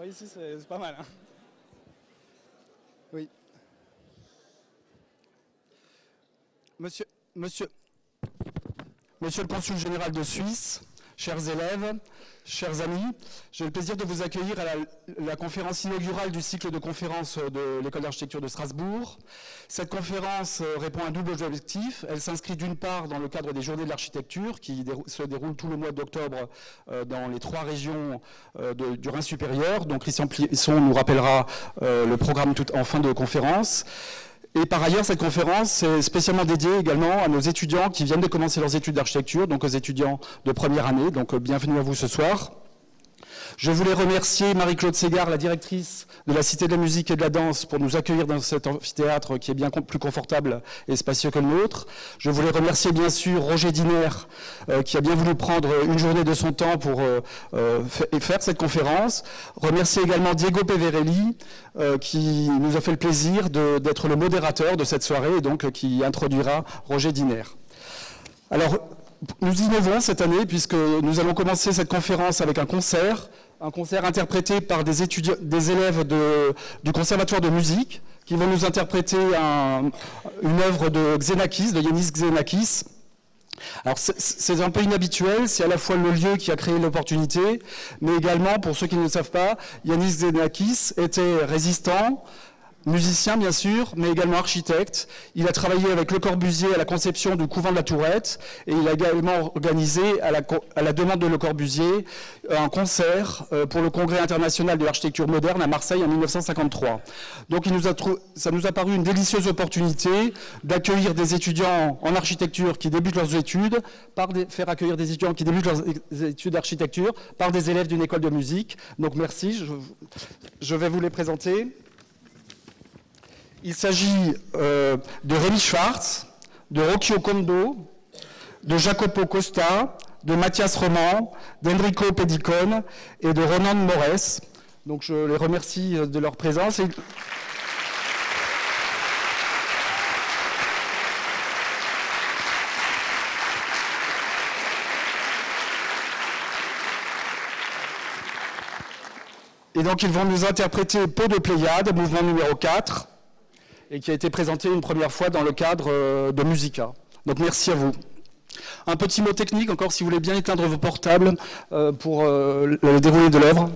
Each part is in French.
Ouais, ici, c'est c'est pas mal. hein. Oui. Monsieur, monsieur, monsieur le consul général de Suisse, chers élèves, chers amis, j'ai le plaisir de vous accueillir à la, conférence inaugurale du cycle de conférences de l'École d'architecture de Strasbourg. Cette conférence euh, répond à un double objectif. Elle s'inscrit d'une part dans le cadre des journées de l'architecture qui se déroulent tout le mois d'octobre euh, dans les trois régions euh, du Rhin supérieur. Donc Christian Plisson nous rappellera le programme tout, en fin de conférence. Et par ailleurs, cette conférence est spécialement dédiée également à nos étudiants qui viennent de commencer leurs études d'architecture, donc aux étudiants de première année. Donc euh, bienvenue à vous ce soir. Je voulais remercier Marie-Claude Ségard, la directrice de la Cité de la musique et de la danse, pour nous accueillir dans cet amphithéâtre qui est bien plus confortable et spacieux que le nôtre. Je voulais remercier bien sûr Roger Diner, euh, qui a bien voulu prendre une journée de son temps pour euh, euh, faire cette conférence. Remercier également Diego Peverelli, qui nous a fait le plaisir d'être le modérateur de cette soirée et donc qui introduira Roger Diner. Alors, nous innovons cette année puisque nous allons commencer cette conférence avec un concert, un concert interprété par des, étudiants, des élèves du Conservatoire de musique qui vont nous interpréter un- une œuvre de Xenakis, de Yanis Xenakis. Alors c'est- c'est un peu inhabituel, c'est à la fois le lieu qui a créé l'opportunité, mais également, pour ceux qui ne le savent pas, Yanis Xenakis était résistant, musicien bien sûr, mais également architecte. Il a travaillé avec Le Corbusier à la conception du couvent de la Tourette et il a également organisé à la, demande de Le Corbusier un concert euh, pour le Congrès international de l'architecture moderne à Marseille en 1953. Donc ça nous a paru une délicieuse opportunité d'accueillir des étudiants en architecture qui débutent leurs études, par faire accueillir des étudiants qui débutent leurs études d'architecture par des élèves d'une école de musique. Donc merci, je vais vous les présenter. Il s'agit euh, de Rémi Schwartz, de Rocchio Kondo, de Jacopo Costa, de Mathias Roman, d'Enrico Pedicone et de Ronan Mores. Donc je les remercie euh, de leur présence. Et- donc ils vont nous interpréter Peau de Pléiade, mouvement numéro 4, et qui a été présenté une première fois dans le cadre euh, de Musica. Donc merci à vous. Un petit mot technique encore, si vous voulez bien éteindre vos portables euh, pour euh, le déroulé de l'œuvre.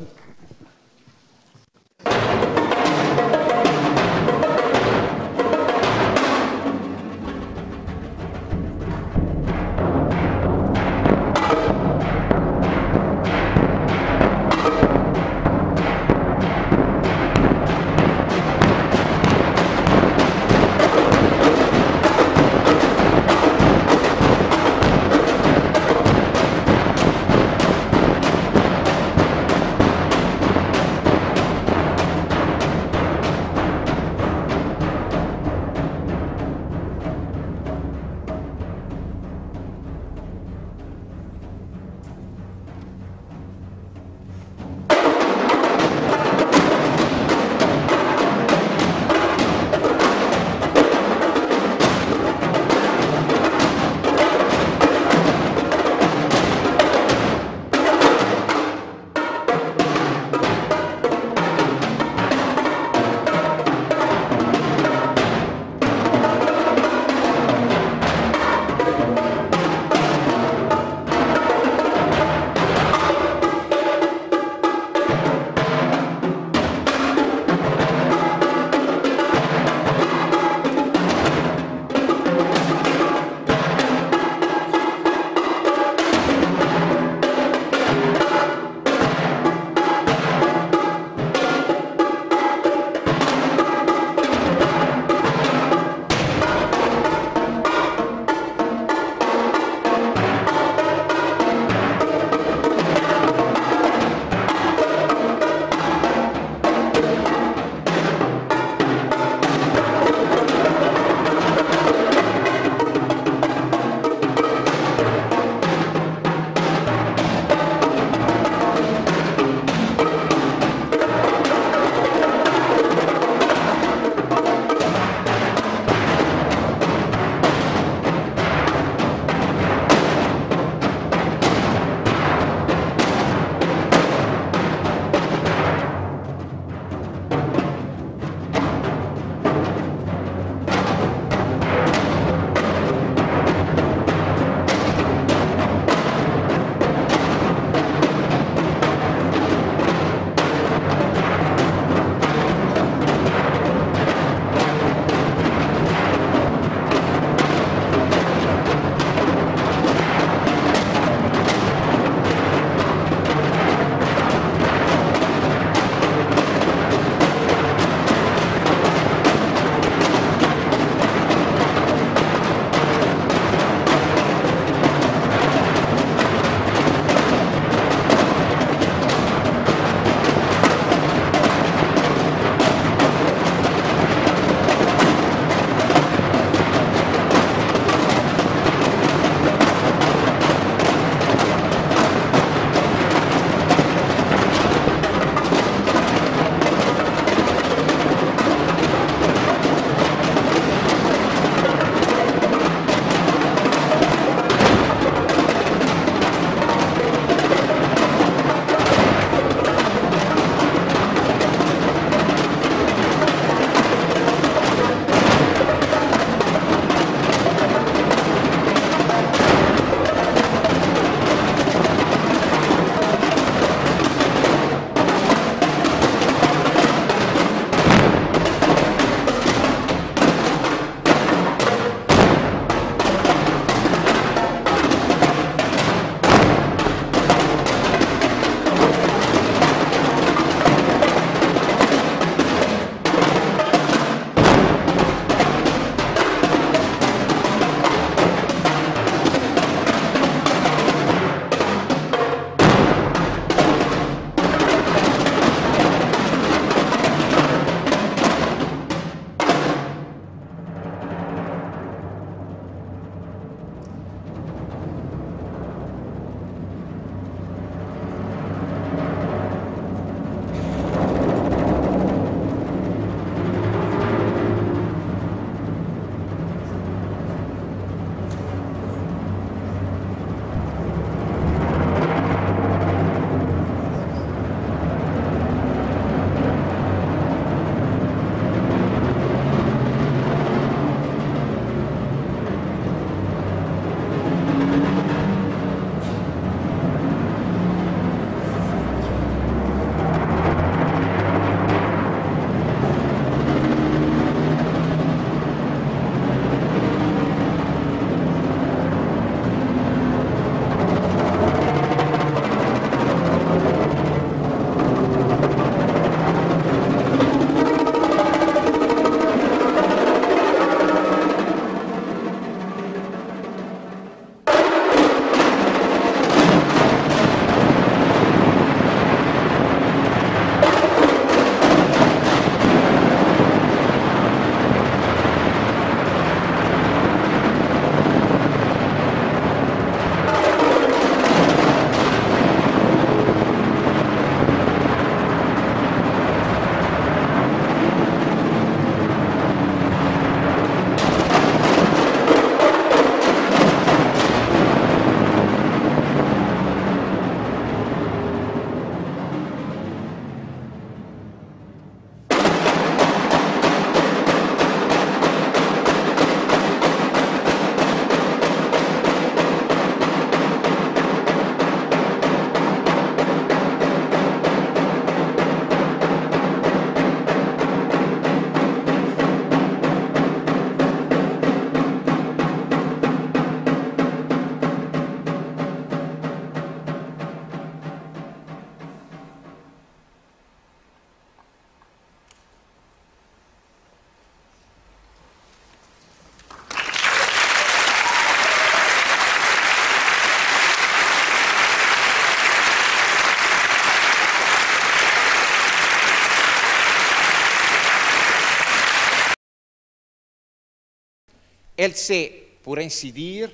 Elle s'est, pour ainsi dire,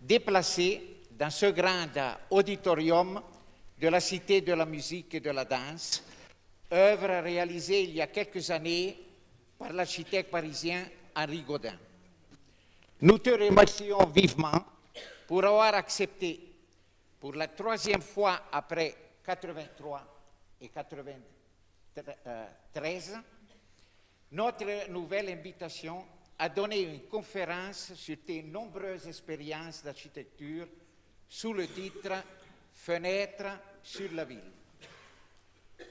déplacée dans ce grand auditorium de la Cité de la musique et de la danse, œuvre réalisée il y a quelques années par l'architecte parisien Henri Godin. Nous te remercions vivement pour avoir accepté pour la troisième fois après 83 et 93 notre nouvelle invitation à donner une conférence sur tes nombreuses expériences d'architecture sous le titre Fenêtre sur la ville.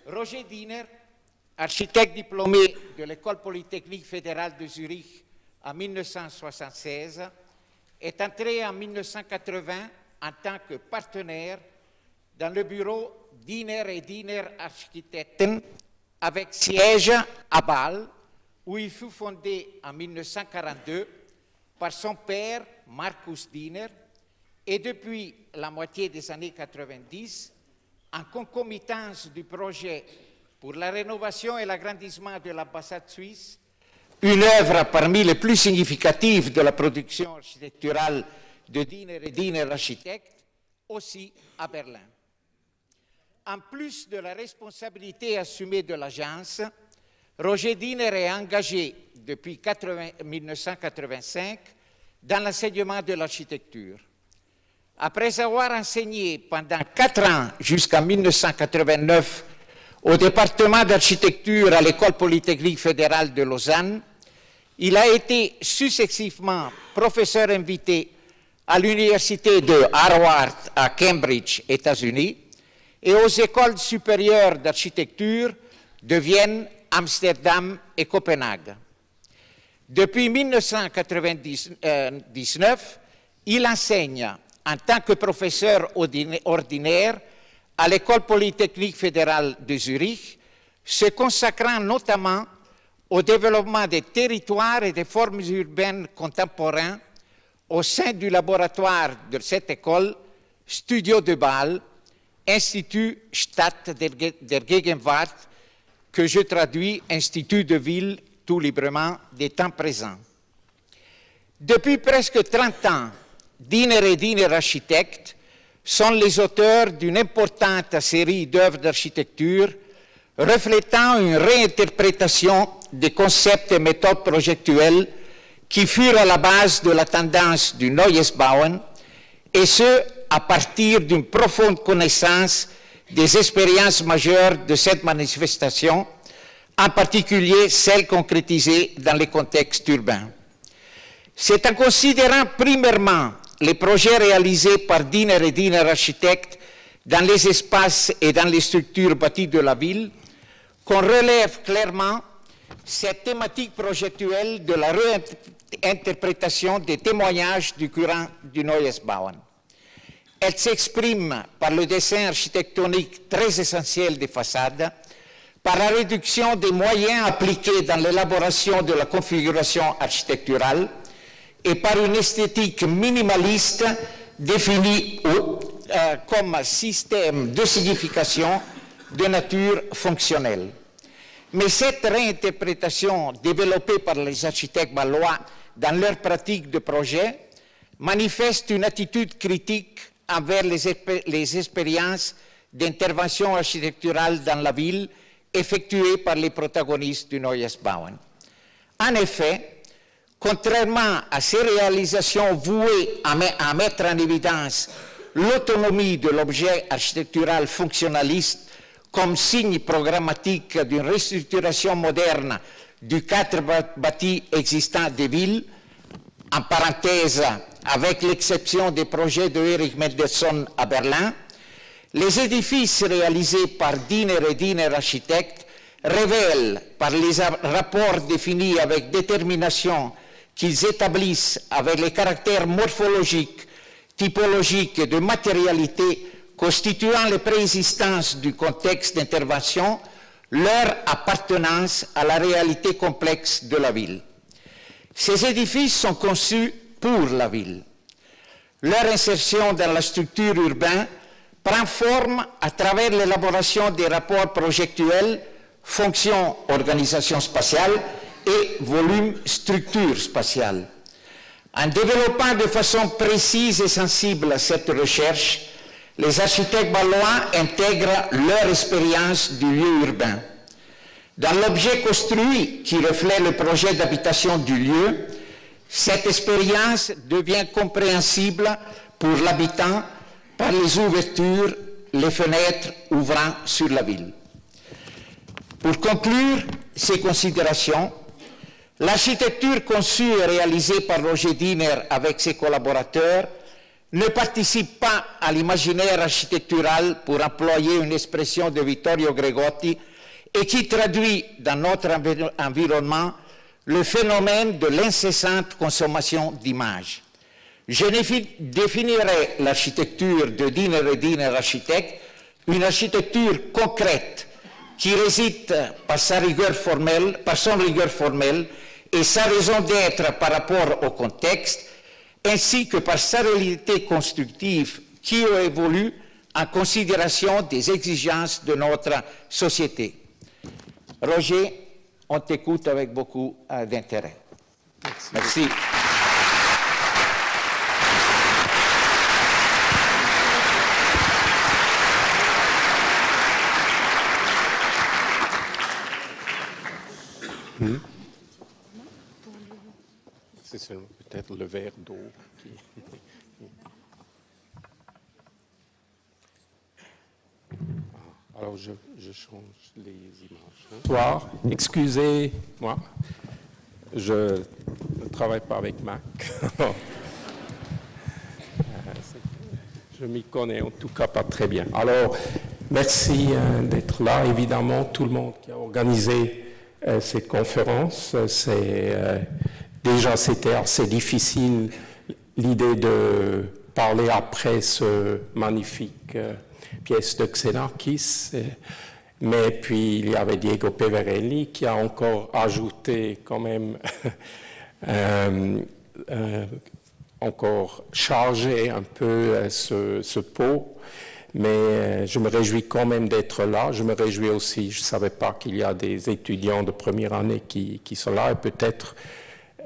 Roger Diener, architecte diplômé de l'École polytechnique fédérale de Zurich en 1976, est entré en 1980 en tant que partenaire dans le bureau Diener et Diener Architekten avec siège à Bâle, où il fut fondé en 1942 par son père, Marcus Diener, et depuis la moitié des années 90, en concomitance du projet pour la rénovation et l'agrandissement de l'ambassade suisse, une œuvre parmi les plus significatives de la production architecturale de Diener et Diener Architectes, aussi à Berlin. En plus de la responsabilité assumée de l'agence, Roger Diener est engagé depuis 1985 dans l'enseignement de l'architecture. Après avoir enseigné pendant quatre ans jusqu'en 1989 au département d'architecture à l'École polytechnique fédérale de Lausanne, il a été successivement professeur invité à l'Université de Harvard à Cambridge, États-Unis, et aux écoles supérieures d'architecture de Vienne, Amsterdam et Copenhague. Depuis 1999, il enseigne en tant que professeur ordinaire à l'École polytechnique fédérale de Zurich, se consacrant notamment au développement des territoires et des formes urbaines contemporains au sein du laboratoire de cette école, Studio de Bâle, Institut Stadt der Gegenwart, que je traduis Institut de ville tout librement des temps présents. Depuis presque 30 ans, Diner et Diner Architectes sont les auteurs d'une importante série d'œuvres d'architecture reflétant une réinterprétation des concepts et méthodes projectuelles qui furent à la base de la tendance du Neues Bauen, et ce, à partir d'une profonde connaissance des expériences majeures de cette manifestation, en particulier celles concrétisées dans les contextes urbains. C'est en considérant primairement les projets réalisés par Diner et Diner Architectes dans les espaces et dans les structures bâties de la ville qu'on relève clairement cette thématique projectuelle de la réinterprétation des témoignages du courant du Neues Bauen. Elle s'exprime par le dessin architectonique très essentiel des façades, par la réduction des moyens appliqués dans l'élaboration de la configuration architecturale, et par une esthétique minimaliste définie euh, comme système de signification de nature fonctionnelle. Mais cette réinterprétation développée par les architectes balois dans leur pratique de projet manifeste une attitude critique envers les, expériences d'intervention architecturale dans la ville effectuées par les protagonistes du Neues Bauen. En effet, Contrairement à ces réalisations vouées à, mettre en évidence l'autonomie de l'objet architectural fonctionnaliste comme signe programmatique d'une restructuration moderne du cadre bâti existant des villes, en parenthèse avec l'exception des projets de Erich Mendelssohn à Berlin, les édifices réalisés par Diener et Diener Architectes révèlent par les rapports définis avec détermination qu'ils établissent avec les caractères morphologiques, typologiques et de matérialité constituant les préexistences du contexte d'intervention, leur appartenance à la réalité complexe de la ville. Ces édifices sont conçus pour la ville. Leur insertion dans la structure urbaine prend forme à travers l'élaboration des rapports projectuels, fonction, organisation spatiale, et volume structure spatiale. En développant de façon précise et sensible cette recherche, les architectes balois intègrent leur expérience du lieu urbain. Dans l'objet construit qui reflète le projet d'habitation du lieu, cette expérience devient compréhensible pour l'habitant par les ouvertures, les fenêtres ouvrant sur la ville. Pour conclure ces considérations, l'architecture conçue et réalisée par Roger Diner avec ses collaborateurs ne participe pas à l'imaginaire architectural, pour employer une expression de Vittorio Gregotti, et qui traduit dans notre environnement le phénomène de l'incessante consommation d'images. Je définirai l'architecture de Diner et Diner architecte, une architecture concrète qui réside par sa par son rigueur formelle et sa raison d'être par rapport au contexte, ainsi que par sa réalité constructive qui évolue en considération des exigences de notre société. Roger, on t'écoute avec beaucoup euh, d'intérêt. Merci. Hmm? C'est peut-être le verre d'eau qui... Alors je, change les images. Hein. Bonsoir, excusez-moi, je ne travaille pas avec Mac. Euh, je m'y connais en tout cas pas très bien. Alors, merci hein, d'être là. Évidemment, tout le monde qui a organisé euh, cette conférence. C'est euh, déjà c'était assez difficile l'idée de parler après ce magnifique euh, pièce de Xenakis. Mais puis il y avait Diego Peverelli qui a encore ajouté quand même encore chargé un peu ce, pot mais euh, je me réjouis quand même d'être là. Je me réjouis aussi, je ne savais pas qu'il y a des étudiants de première année qui, sont là, et peut-être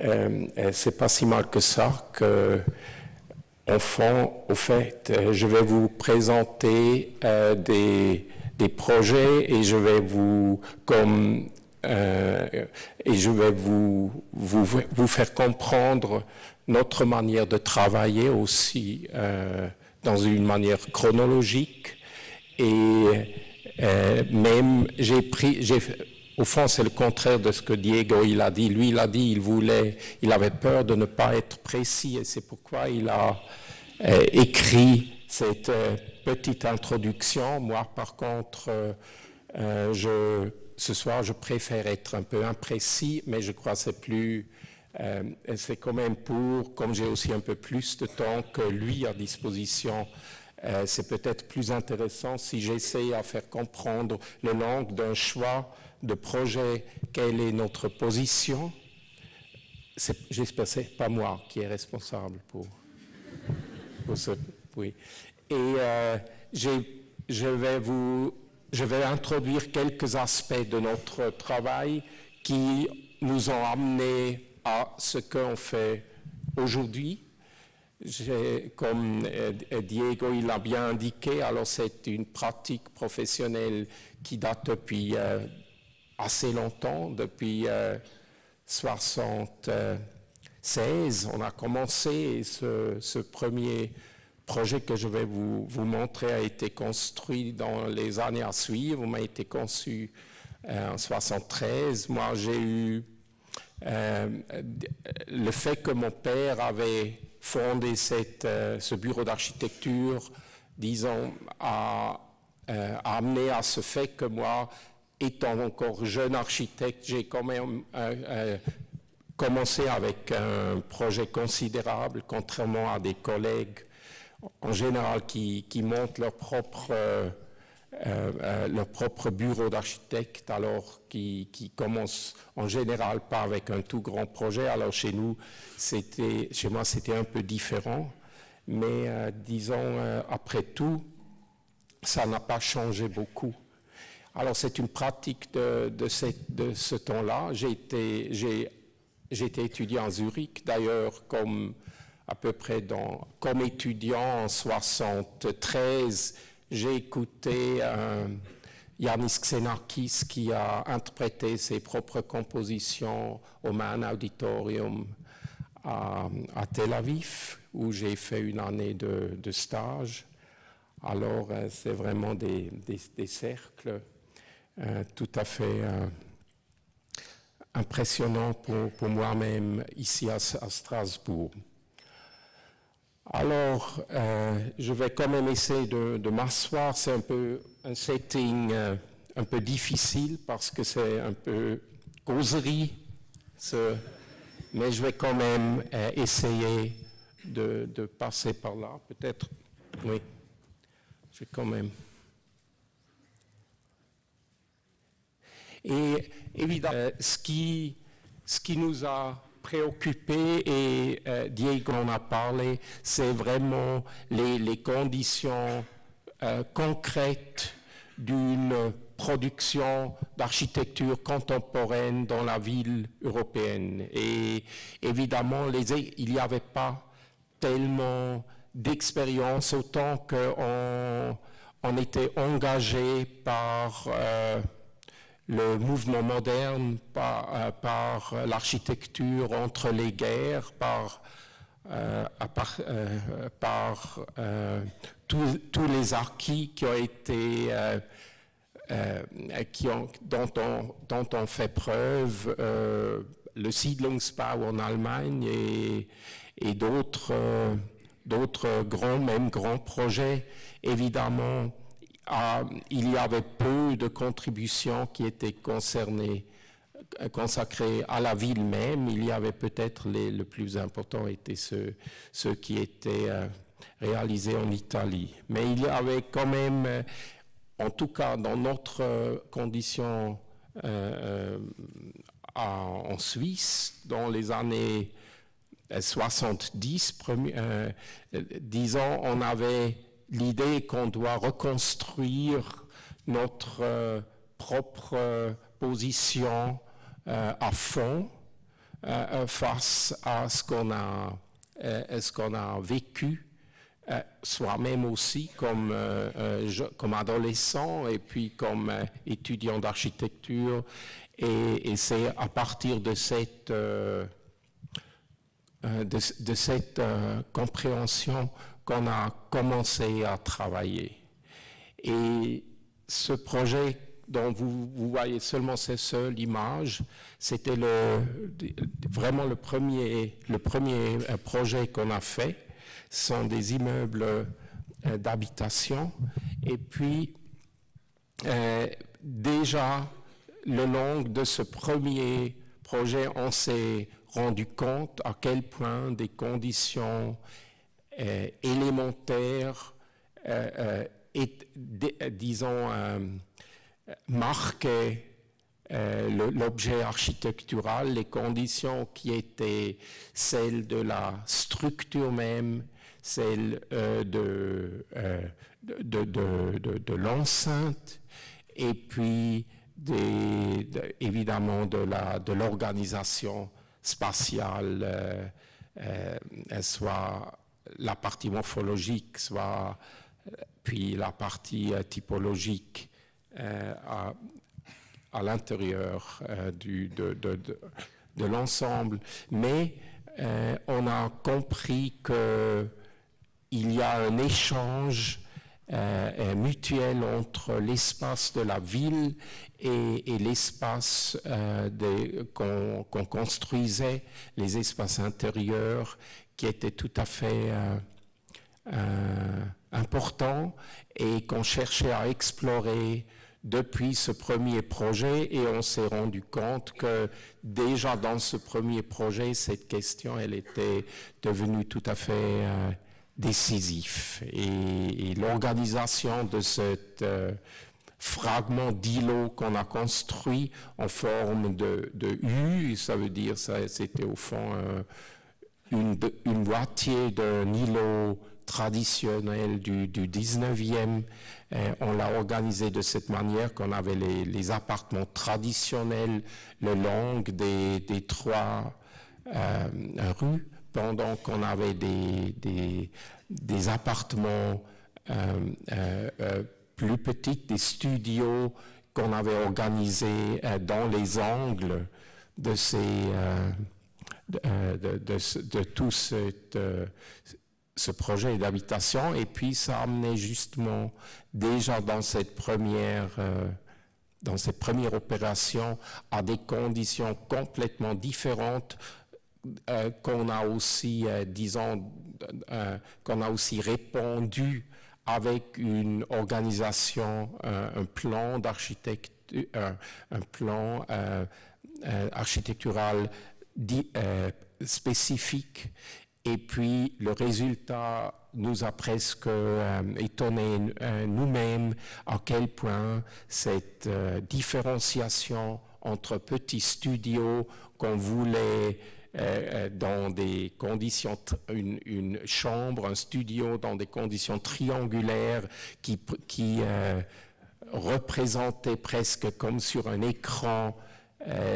euh, euh c'est pas si mal que ça que, fond, au fait, euh, je vais vous présenter des, des, projets et je vais vous, comme, et je vais vous, vous, vous, faire comprendre notre manière de travailler aussi dans une manière chronologique. Et euh, même j'ai pris, au fond c'est le contraire de ce que Diego il a dit. Lui il a dit il voulait, il avait peur de ne pas être précis et c'est pourquoi il a euh, écrit cette euh, petite introduction. Moi par contre, je, ce soir je préfère être un peu imprécis, mais je crois que c'est plus euh, c'est quand même pour, comme j'ai aussi un peu plus de temps que lui à disposition, euh, c'est peut-être plus intéressant si j'essaie à faire comprendre le langue d'un choix de projet, quelle est notre position. J'espère que ce n'est pas moi qui est responsable pour, pour ce. Oui. Et euh, je vais vous, je vais introduire quelques aspects de notre travail qui nous ont amenés à ce qu'on fait aujourd'hui. Comme euh, Diego il l'a bien indiqué, alors c'est une pratique professionnelle qui date depuis euh, assez longtemps, depuis 1976. Euh, On a commencé ce, premier projet que je vais vous, montrer a été construit dans les années à suivre, m'a été conçu en 73. Moi, j'ai eu euh, le fait que mon père avait fondé cette, euh, ce bureau d'architecture, disons, a, euh, amené à ce fait que moi, étant encore jeune architecte, j'ai quand même commencé avec un projet considérable, contrairement à des collègues en général qui, montent leur propre euh, euh, leur propre bureau d'architecte, alors qui, qui, commence en général pas avec un tout grand projet. Alors chez nous, chez moi, c'était un peu différent, mais euh, disons après tout, ça n'a pas changé beaucoup. Alors c'est une pratique de, ce temps-là. J'ai été, étudiant à Zurich, d'ailleurs, comme à peu près comme étudiant en 73, j'ai écouté euh, Yanis Xenakis qui a interprété ses propres compositions au Man Auditorium à, Tel Aviv, où j'ai fait une année de, stage. Alors, euh, c'est vraiment des, cercles euh, tout à fait impressionnants pour, moi-même ici à Strasbourg. Alors, euh, je vais quand même essayer de, m'asseoir. C'est un peu un setting euh, un peu difficile parce que c'est un peu causerie, mais je vais quand même euh, essayer de, passer par là. Peut-être, oui, je vais quand même. Et évidemment, ce qui, ce qui nous a préoccupé et euh, Diego en a parlé, c'est vraiment les, conditions euh, concrètes d'une production d'architecture contemporaine dans la ville européenne. Et évidemment, il n'y avait pas tellement d'expérience autant qu'on on était engagé par... Euh, le mouvement moderne par, euh, l'architecture entre les guerres, par, euh, euh, tous les acquis qui ont dont, on, fait preuve, le Siedlungsbau en Allemagne et, et d'autres d'autres grands, même grands projets, évidemment ah, il y avait peu de contributions qui étaient euh, consacrées à la ville même. Il y avait peut-être le plus important était ceux, qui étaient euh, réalisés en Italie. Mais il y avait quand même, euh, en tout cas dans notre condition en Suisse, dans les années 70, disons, on avait l'idée qu'on doit reconstruire notre euh, propre euh, position euh, à fond face à ce qu'on a, ce qu'on a vécu soi-même aussi comme, comme adolescent et puis comme étudiant d'architecture. Et, c'est à partir de cette, de, de, cette compréhension qu'on a commencé à travailler. Et ce projet dont vous, voyez seulement cette seule image, c'était vraiment le premier, le premier euh, projet qu'on a fait. Ce sont des immeubles euh, d'habitation. Et puis, euh, déjà, le long de ce premier projet, on s'est rendu compte à quel point des conditions euh, élémentaire, euh, euh, et, disons, marquait l'objet architectural, les conditions qui étaient celles de la structure même, celles de, de, l'enceinte, et puis évidemment de l'organisation spatiale, soit la partie morphologique, soit puis la partie euh, typologique euh, à, l'intérieur euh, de, l'ensemble. Mais on a compris qu'il y a un échange mutuel entre l'espace de la ville et, l'espace qu'on construisait, les espaces intérieurs qui était tout à fait euh, euh, important et qu'on cherchait à explorer depuis ce premier projet et on s'est rendu compte que déjà dans ce premier projet, cette question, elle était devenue tout à fait euh, décisive. Et, l'organisation de ce fragment d'îlot qu'on a construit en forme de, de U, ça veut dire, ça, c'était au fond une, une d'un îlot traditionnel du, du 19e. Euh, on l'a organisé de cette manière qu'on avait les, appartements traditionnels le long des, trois euh, rues, pendant qu'on avait des, des, appartements euh, plus petits, des studios qu'on avait organisés dans les angles de ces de, de, tout ce projet d'habitation. Et puis, ça amenait justement, déjà dans cette première, euh, dans cette première opération, à des conditions complètement différentes euh, qu'on a aussi, euh, disons, qu'on a aussi répondu avec une organisation, un plan d'architecture, un plan architectural spécifique. Et puis le résultat nous a presque euh, étonné euh, nous-mêmes à quel point cette euh, différenciation entre petits studios qu'on voulait dans des conditions, une, chambre, un studio dans des conditions triangulaires qui, qui représentait presque comme sur un écran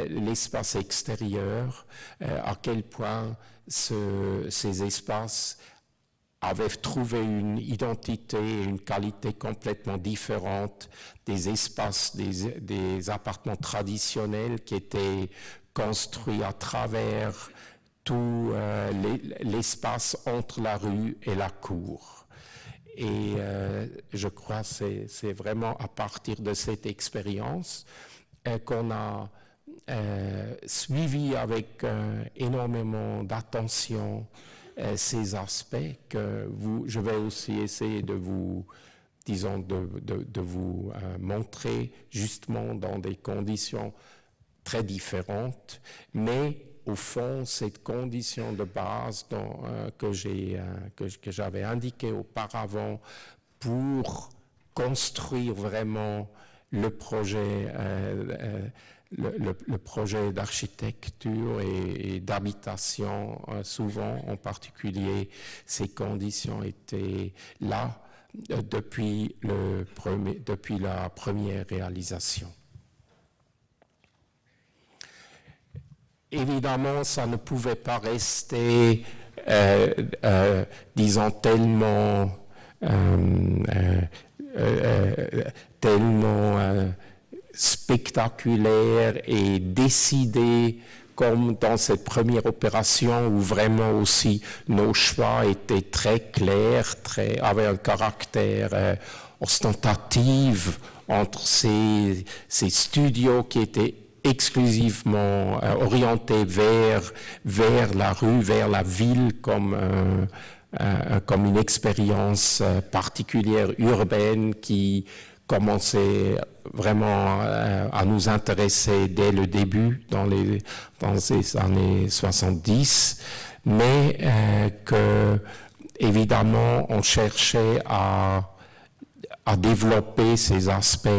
l'espace extérieur, à quel point ces espaces avaient trouvé une identité et une qualité complètement différente des espaces des, appartements traditionnels qui étaient construits à travers tout euh, l'espace entre la rue et la cour. Et euh, je crois que c'est vraiment à partir de cette expérience euh, qu'on a euh, suivi avec euh, énormément d'attention euh, ces aspects que vous, je vais aussi essayer de vous, disons, de, de, vous montrer justement dans des conditions très différentes, mais au fond, cette condition de base dont, que, j'ai, que, que j'avais indiquée auparavant pour construire vraiment le projet le, projet d'architecture et, d'habitation, euh, souvent en particulier, ces conditions étaient là euh, depuis, le depuis la première réalisation. Évidemment, ça ne pouvait pas rester, euh, disons, tellement, tellement spectaculaire et décidé comme dans cette première opération où vraiment aussi nos choix étaient très clairs, très, avaient un caractère euh, ostentatif entre ces, ces, studios qui étaient exclusivement euh, orientés vers, vers la rue, vers la ville comme, comme une expérience euh, particulière urbaine qui commençait vraiment euh, à nous intéresser dès le début, dans les, dans les années 70, mais euh, que, évidemment, on cherchait à, à développer ces aspects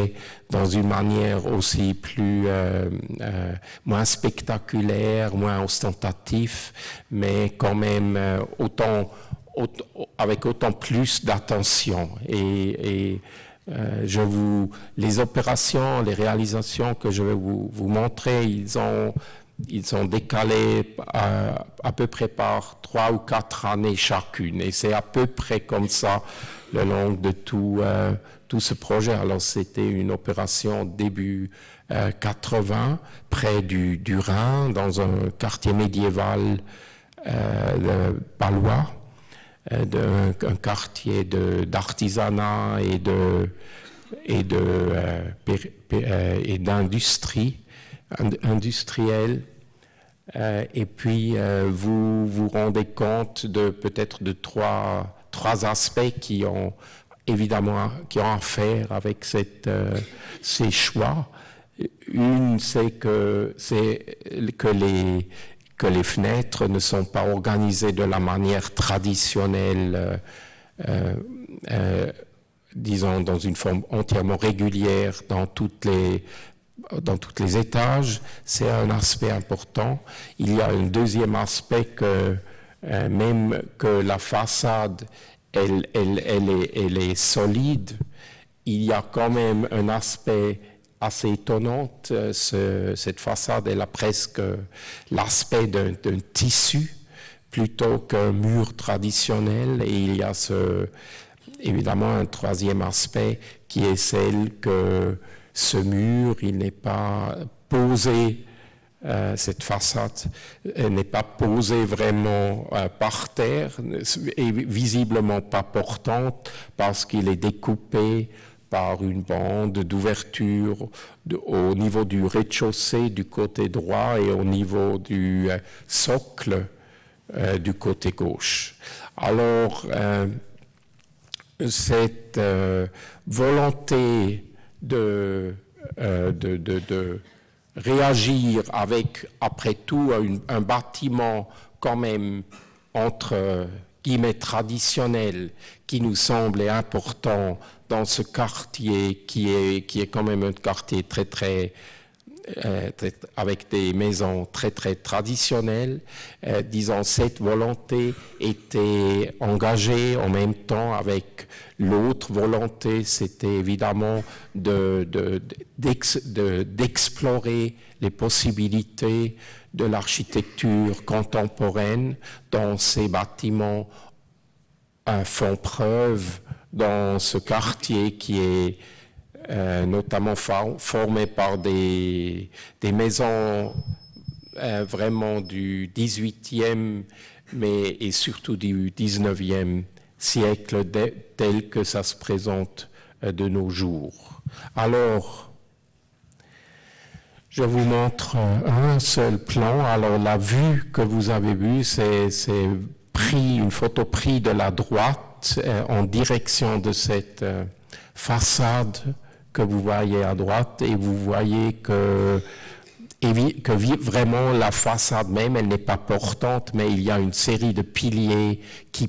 dans une manière aussi plus euh, moins spectaculaire, moins ostentatif, mais quand même autant, avec autant plus d'attention. Et euh, je vous, les opérations, les réalisations que je vais vous, vous montrer, ils ont, ils sont décalés à, à, peu près par trois ou quatre années chacune. Et c'est à peu près comme ça le long de tout, euh, tout ce projet. Alors c'était une opération début euh, 80, près du, du, Rhin, dans un quartier médiéval euh, de Palois. Euh, d'un quartier d'artisanat et de et de euh, euh, et d'industrie industrielle et puis vous vous rendez compte de peut-être de trois trois aspects qui ont évidemment qui ont à faire avec cette, ces choix. Une, c'est que c'est que les que les fenêtres ne sont pas organisées de la manière traditionnelle, euh, euh, euh, disons dans une forme entièrement régulière dans toutes les tous les étages, c'est un aspect important. Il y a un deuxième aspect que même que la façade, est, elle est solide, il y a quand même un aspect assez étonnante. cette façade, elle a presque l'aspect d'un tissu plutôt qu'un mur traditionnel. Et il y a évidemment un troisième aspect qui est celle que ce mur, il n'est pas posé, euh, cette façade n'est pas posée vraiment euh, par terre et visiblement pas portante parce qu'il est découpé par une bande d'ouverture au niveau du rez-de-chaussée du côté droit et au niveau du euh, socle du côté gauche. Alors, cette volonté de, euh, réagir avec, après tout, un, bâtiment quand même entre guillemets traditionnel qui nous semble important dans ce quartier qui est, qui est quand même un quartier très très euh, avec des maisons très très traditionnelles. Euh, disons, cette volonté était engagée en même temps avec l'autre volonté, c'était évidemment d'explorer les possibilités de l'architecture contemporaine dans ces bâtiments font preuve dans ce quartier qui est euh, notamment formés par des, des maisons euh, vraiment du 18e, mais et surtout du 19e siècle, tel que ça se présente euh, de nos jours. Alors, je vous montre un seul plan. Alors, la vue que vous avez vue, c'est pris, une photo prise de la droite en direction de cette façade que vous voyez à droite et vous voyez que, que vraiment la façade même, elle n'est pas portante, mais il y a une série de piliers qui,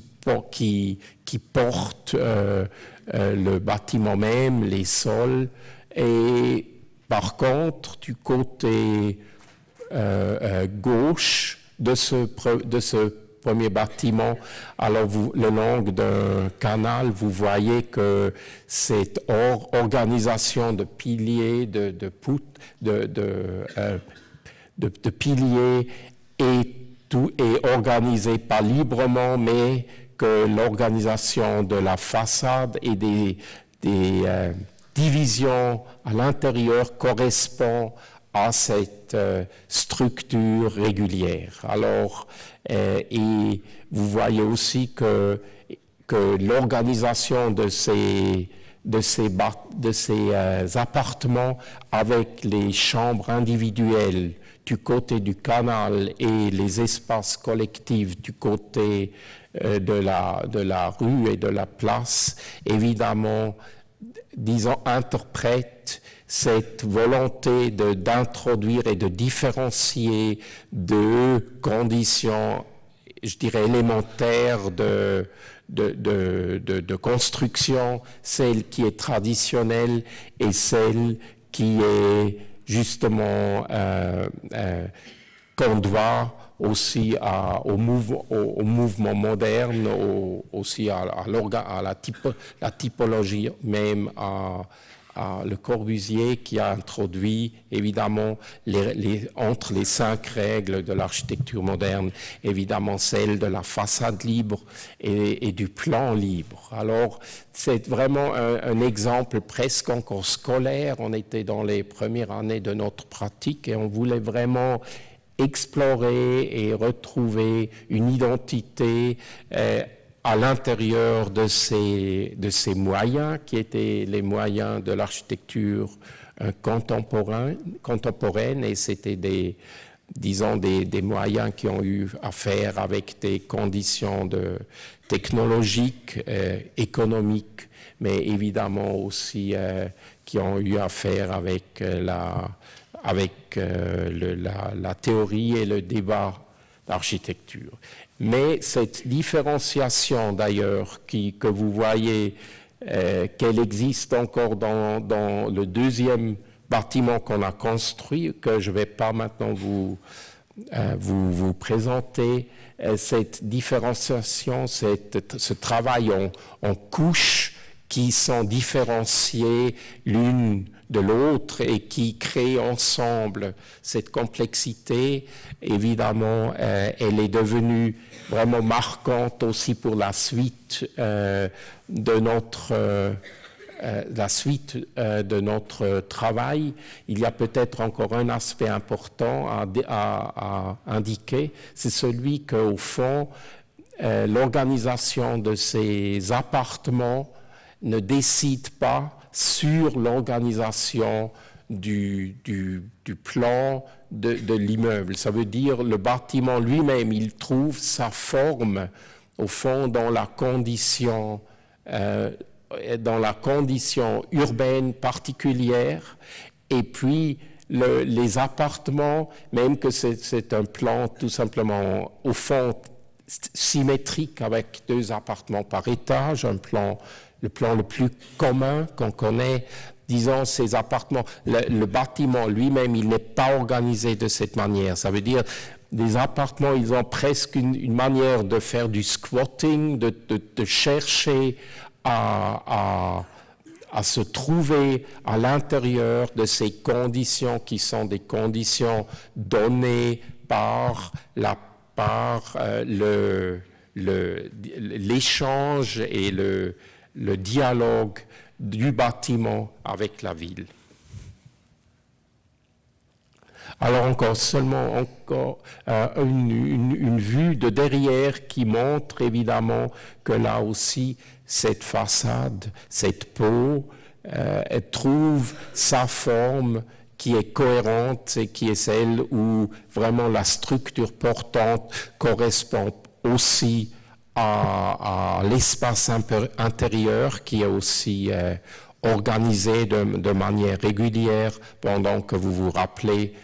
qui, qui portent euh, euh, le bâtiment même, les sols. Et par contre, du côté euh, gauche de ce, de ce premier bâtiment. Alors, vous, le long d'un canal, vous voyez que cette organisation de piliers, de, de de, euh, de, de, piliers est, tout, est organisée pas librement, mais que l'organisation de la façade et des, des euh, divisions à l'intérieur correspond à cette euh, structure régulière. Alors, euh, et vous voyez aussi que, l'organisation de ces, de ces, de ces euh, appartements avec les chambres individuelles du côté du canal et les espaces collectifs du côté de, la, de la rue et de la place, évidemment, disons, interprètent cette volonté d'introduire et de différencier deux conditions, je dirais, élémentaires de, de, de, de, construction, celle qui est traditionnelle et celle qui est justement euh, euh, qu'on doit aussi à, au, au, mouvement moderne, aussi à, à, à la, type, la, typologie même, à, le Corbusier qui a introduit évidemment entre les cinq règles de l'architecture moderne, évidemment celle de la façade libre et, du plan libre. Alors c'est vraiment un, exemple presque encore scolaire. On était dans les premières années de notre pratique et on voulait vraiment explorer et retrouver une identité euh, à l'intérieur de ces, de ces moyens qui étaient les moyens de l'architecture euh, contemporaine, et c'était des, disons, des, des, moyens qui ont eu à faire avec des conditions de, technologiques, euh, économiques, mais évidemment aussi euh, qui ont eu à faire avec, la, avec la, la, théorie et le débat d'architecture. Mais cette différenciation d'ailleurs que vous voyez, euh, qu'elle existe encore dans, dans, le deuxième bâtiment qu'on a construit, que je ne vais pas maintenant vous, euh, vous, vous, présenter, euh, cette différenciation, cette, ce travail en, en couches qui sont différenciées l'une de l'autre et qui créent ensemble cette complexité. Évidemment, euh, elle est devenue vraiment marquante aussi pour la suite euh, de notre euh, la suite de notre travail. Il y a peut-être encore un aspect important à, à indiquer, c'est celui qu'au fond, l'organisation de ces appartements ne décide pas sur l'organisation du, plan de, l'immeuble. Ça veut dire le bâtiment lui-même, il trouve sa forme au fond dans la condition, euh, urbaine particulière et puis les appartements, même que c'est un plan tout simplement au fond symétrique avec deux appartements par étage, un plan le plan le plus commun qu'on connaît, disons ces appartements. Le, bâtiment lui-même, il n'est pas organisé de cette manière. Ça veut dire des appartements, ils ont presque une, manière de faire du squatting, de, chercher à, se trouver à l'intérieur de ces conditions qui sont des conditions données par euh, l'échange et le, le dialogue du bâtiment avec la ville. Alors encore seulement encore euh, une, vue de derrière qui montre évidemment que là aussi cette façade, cette peau, euh, elle trouve sa forme qui est cohérente et qui est celle où vraiment la structure portante correspond aussi à, l'espace intérieur qui est aussi euh, organisé de, manière régulière pendant que vous vous rappelez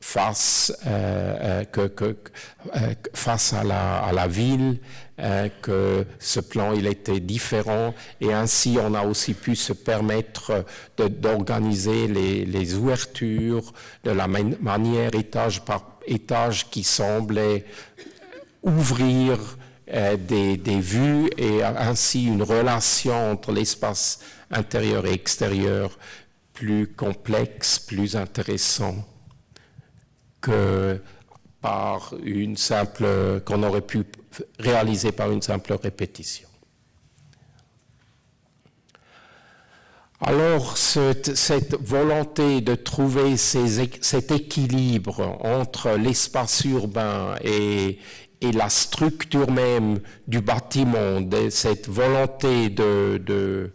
face, euh, euh, que, face à, la, à la ville, que ce plan il était différent. Et ainsi on a aussi pu se permettre d'organiser les, les, ouvertures de la manière étage par étage qui semblait ouvrir euh, des, vues et ainsi une relation entre l'espace intérieur et extérieur plus complexe, plus intéressant que par une simple qu'on aurait pu réaliser par une simple répétition. Alors cette, volonté de trouver cet équilibre entre l'espace urbain et, et la structure même du bâtiment, cette volonté de,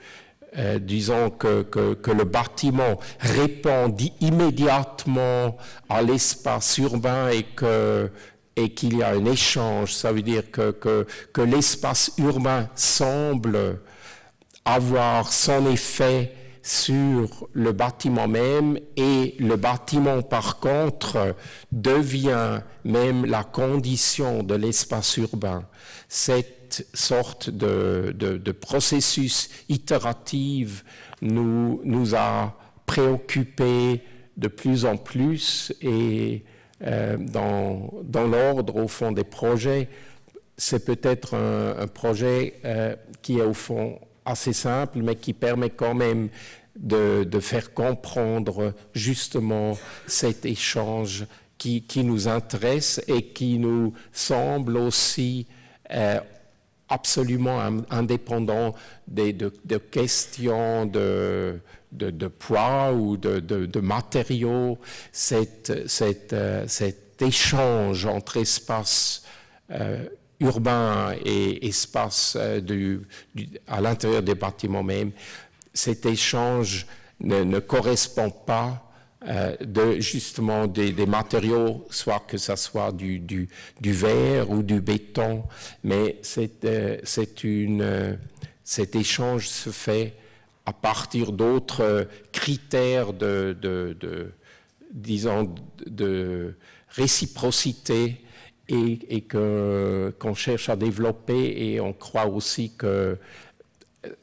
euh, disons que, que, le bâtiment répond immédiatement à l'espace urbain et que et qu'il y a un échange, ça veut dire que, que, que l'espace urbain semble avoir son effet sur le bâtiment même et le bâtiment par contre devient même la condition de l'espace urbain. Cette sorte de, processus itératif nous, nous a préoccupés de plus en plus et euh, dans, dans l'ordre au fond des projets, c'est peut-être un, projet euh, qui est au fond assez simple, mais qui permet quand même de, faire comprendre justement cet échange qui, nous intéresse et qui nous semble aussi euh, absolument indépendant des, de, questions de, de, poids ou de, matériaux. Cet, cet, euh, cet, échange entre espace euh, urbain et espace du, à l'intérieur des bâtiments même cet échange ne, correspond pas euh, justement des, matériaux, soit que ce soit du, verre ou du béton, mais euh, euh, cet échange se fait à partir d'autres critères de, disons, de réciprocité et, et qu'on cherche à développer et on croit aussi que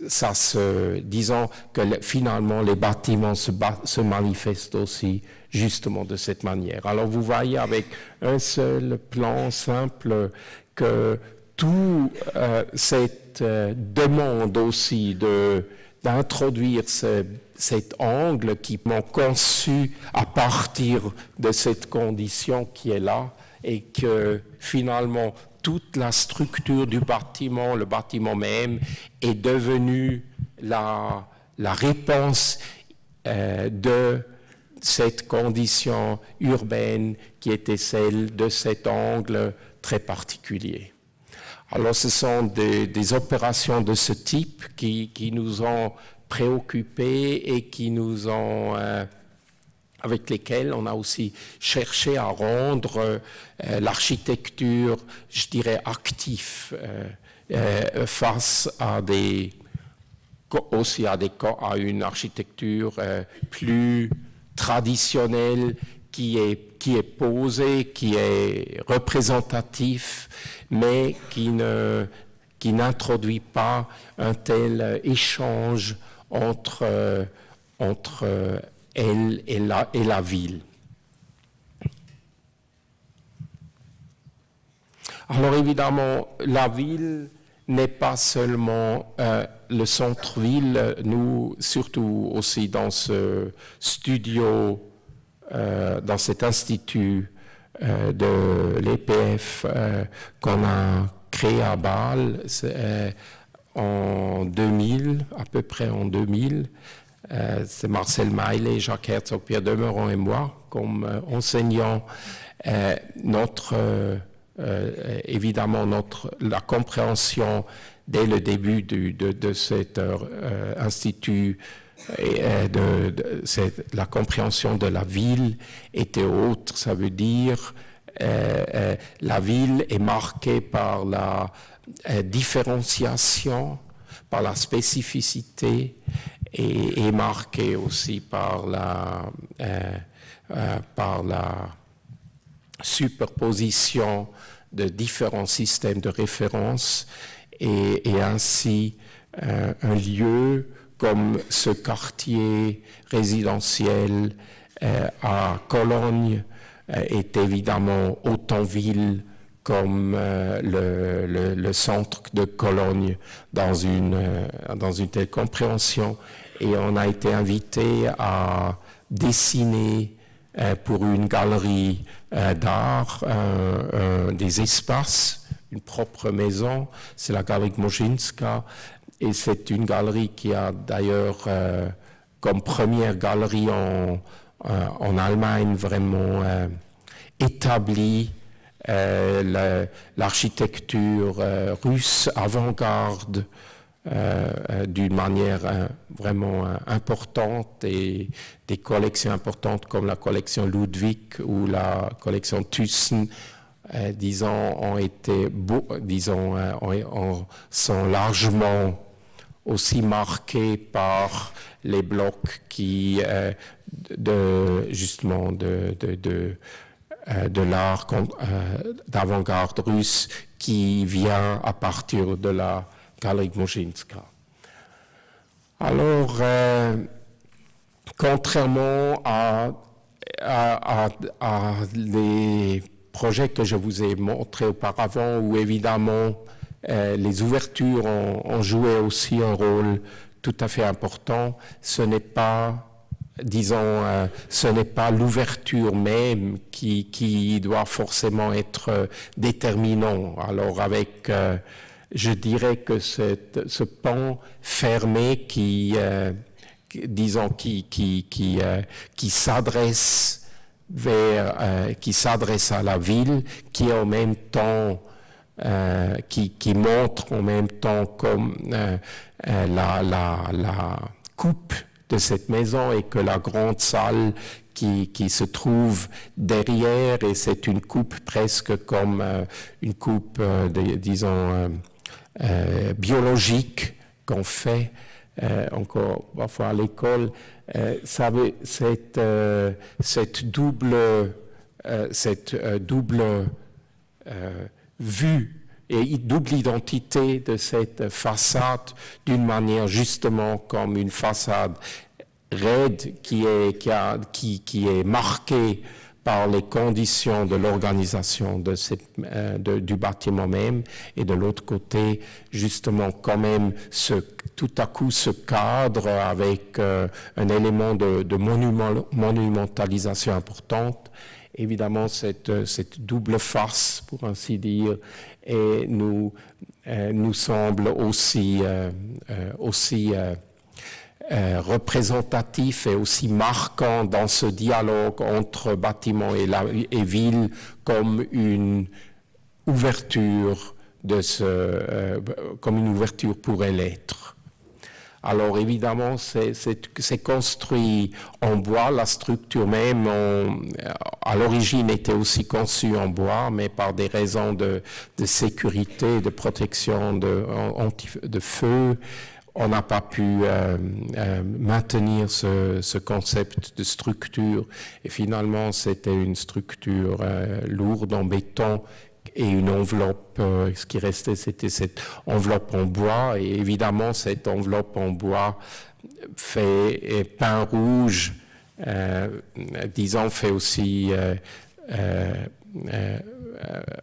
ça se, disons que finalement les bâtiments se, se, manifestent aussi justement de cette manière. Alors vous voyez avec un seul plan simple que toute euh, cette euh, demande aussi de d'introduire cet angle qui m'ont conçu à partir de cette condition qui est là et que finalement toute la structure du bâtiment, le bâtiment même, est devenue la, réponse euh, de cette condition urbaine qui était celle de cet angle très particulier. Alors ce sont des, opérations de ce type qui, nous ont préoccupés et qui nous ont, euh, avec lesquels on a aussi cherché à rendre euh, l'architecture, je dirais, active euh, face à des aussi à, des, à une architecture plus traditionnelle qui est, qui est posé, qui est représentatif, mais qui ne qui n'introduit pas un tel échange entre, entre et la, et la ville. Alors évidemment, la ville n'est pas seulement euh, le centre-ville, nous, surtout aussi dans ce studio euh, dans cet institut euh, de l'EPF qu'on a créé à Bâle en 2000, à peu près en 2000. C'est Marcel Maillet, Jacques Herzog, Pierre Demeron et moi comme enseignants. notre, évidemment, notre, la compréhension dès le début de, cet institut et euh, la compréhension de la ville était autre. Ça veut dire euh, euh, la ville est marquée par la différenciation, par la spécificité et est marquée aussi par la, par la superposition de différents systèmes de référence et, ainsi un lieu comme ce quartier résidentiel euh, à Cologne euh, est évidemment autant ville comme euh, le, centre de Cologne dans une, dans une telle compréhension. Et on a été invité à dessiner pour une galerie d'art des espaces, une propre maison. C'est la galerie Mojinska et c'est une galerie qui a d'ailleurs euh, comme première galerie en, euh, en Allemagne vraiment euh, établi l'architecture russe avant-garde d'une manière vraiment importante et des collections importantes comme la collection Ludwig ou la collection Thyssen disons, ont été, disons, sont largement aussi marqué par les blocs qui, euh, de, justement, de, de, de, euh, de l'art euh, d'avant-garde russe qui vient à partir de la Alors, contrairement à, à, à, les projets que je vous ai montrés auparavant, où évidemment euh, les ouvertures ont, joué aussi un rôle tout à fait important. Ce n'est pas disons, euh, ce n'est pas l'ouverture même qui, qui, doit forcément être euh, déterminant. Alors avec, je dirais que cette, ce pan fermé qui, disons, qui, qui, qui, qui s'adresse vers, qui s'adresse à la ville, qui est en même temps euh, qui, qui, montre en même temps comme euh, euh, la, la, la, coupe de cette maison et que la grande salle qui, qui se trouve derrière, et c'est une coupe presque comme une coupe, disons, biologique qu'on fait encore parfois à l'école, cette, cette double, cette double vue et double identité de cette façade d'une manière justement comme une façade raide qui est, qui, qui, qui est marquée par les conditions de l'organisation euh, du bâtiment même, et de l'autre côté, justement, quand même, tout à coup, ce cadre avec euh, un élément de, monumentalisation importante. Évidemment, cette, cette, double face, pour ainsi dire, et nous, euh, nous semble aussi, aussi euh, représentatif et aussi marquant dans ce dialogue entre bâtiment et, la, et ville comme une ouverture de ce, euh, comme une ouverture pourrait l'être. Alors évidemment, c'est construit en bois, la structure même à l'origine était aussi conçue en bois, mais par des raisons de, de sécurité, de protection de, de feu, on n'a pas pu euh, euh, maintenir ce, concept de structure. Et finalement c'était une structure euh, lourde en béton et une enveloppe, ce qui restait c'était cette enveloppe en bois. Et évidemment cette enveloppe en bois fait rouge, disons fait aussi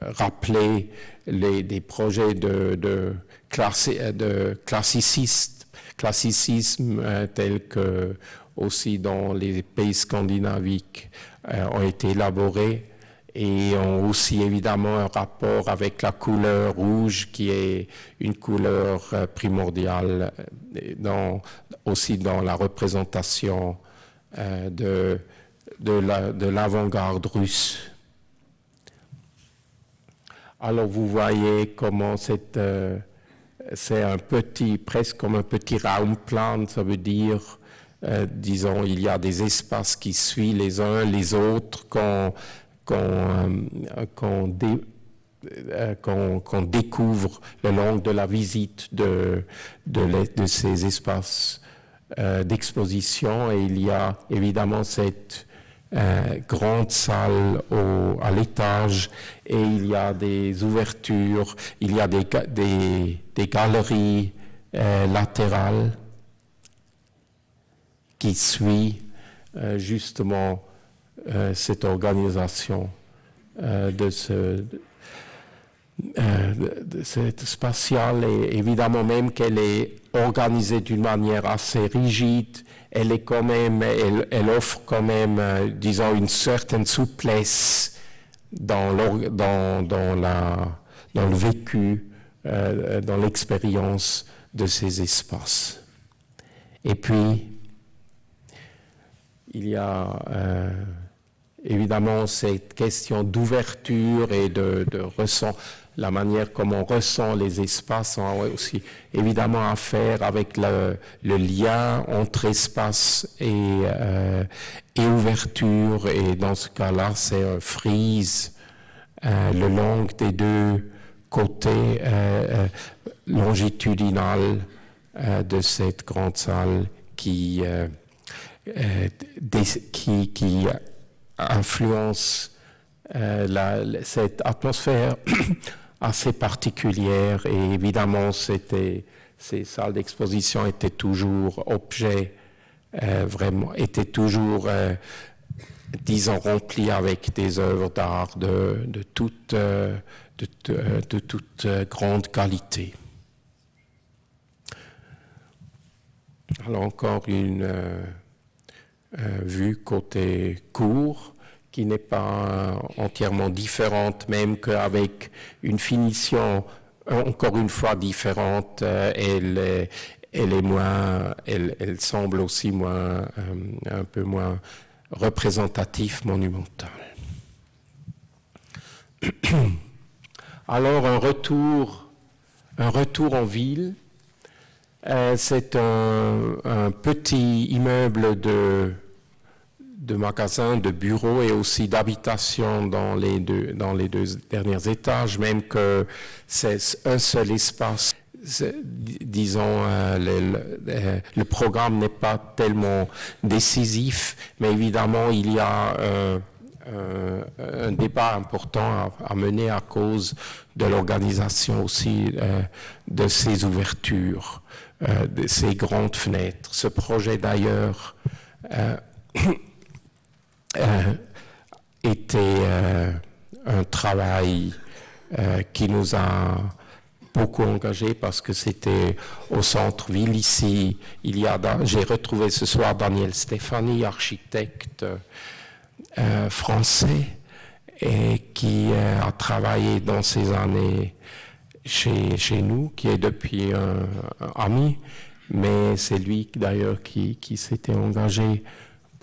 rappeler les, des projets de, de euh, classicisme euh, tel que aussi dans les pays scandinaviques euh, ont été élaborés et ont aussi évidemment un rapport avec la couleur rouge qui est une couleur primordiale aussi dans la représentation de, de l'avant-garde russe. Alors vous voyez comment cette c'est un petit, presque comme un petit Raumplan, ça veut dire, euh, disons, il y a des espaces qui suivent les uns les autres qu'on euh, euh, découvre le long de la visite de, de, ces espaces d'exposition. Et il y a évidemment cette euh, grande salle au, à l'étage et il y a des ouvertures, il y a des, des, galeries euh, latérales qui suivent euh, justement cette organisation de ce de cette spatiale. Et évidemment même qu'elle est organisée d'une manière assez rigide elle offre quand même, euh, disons, une certaine souplesse dans, le vécu, euh, dans l'expérience de ces espaces. Et puis, il y a euh, évidemment cette question d'ouverture et de, de la manière comme on ressent les espaces a aussi évidemment à faire avec le, lien entre espace et, euh, et, ouverture. Et dans ce cas-là, c'est un frise euh, le long des deux côtés euh, longitudinal de cette grande salle qui, influence cette atmosphère assez particulière et évidemment ces salles d'exposition étaient toujours objets euh, vraiment étaient toujours euh, disons remplies avec des œuvres d'art de, toute euh, de, de, toute grande qualité. Alors encore une vue côté court qui n'est pas entièrement différente, même qu'avec une finition encore une fois différente, euh, elle, est, moins, elle, semble aussi moins, euh, un peu moins représentatif, monumental. Alors un retour, un retour en ville, euh, c'est un, petit immeuble de de magasins, de bureaux et aussi d'habitations dans les deux dans les deux derniers étages, même que c'est un seul espace. Disons, euh, le, le, programme n'est pas tellement décisif, mais évidemment il y a euh, euh, un débat important à, mener à cause de l'organisation aussi de ces ouvertures, de ces grandes fenêtres. Ce projet d'ailleurs euh, été un travail qui nous a beaucoup engagé parce que c'était au centre-ville ici. Il y a, j'ai retrouvé ce soir Daniel Stéphanie, architecte euh, français et qui euh, a travaillé dans ces années chez, chez nous, qui est depuis un, ami, mais c'est lui d'ailleurs qui, qui s'était engagé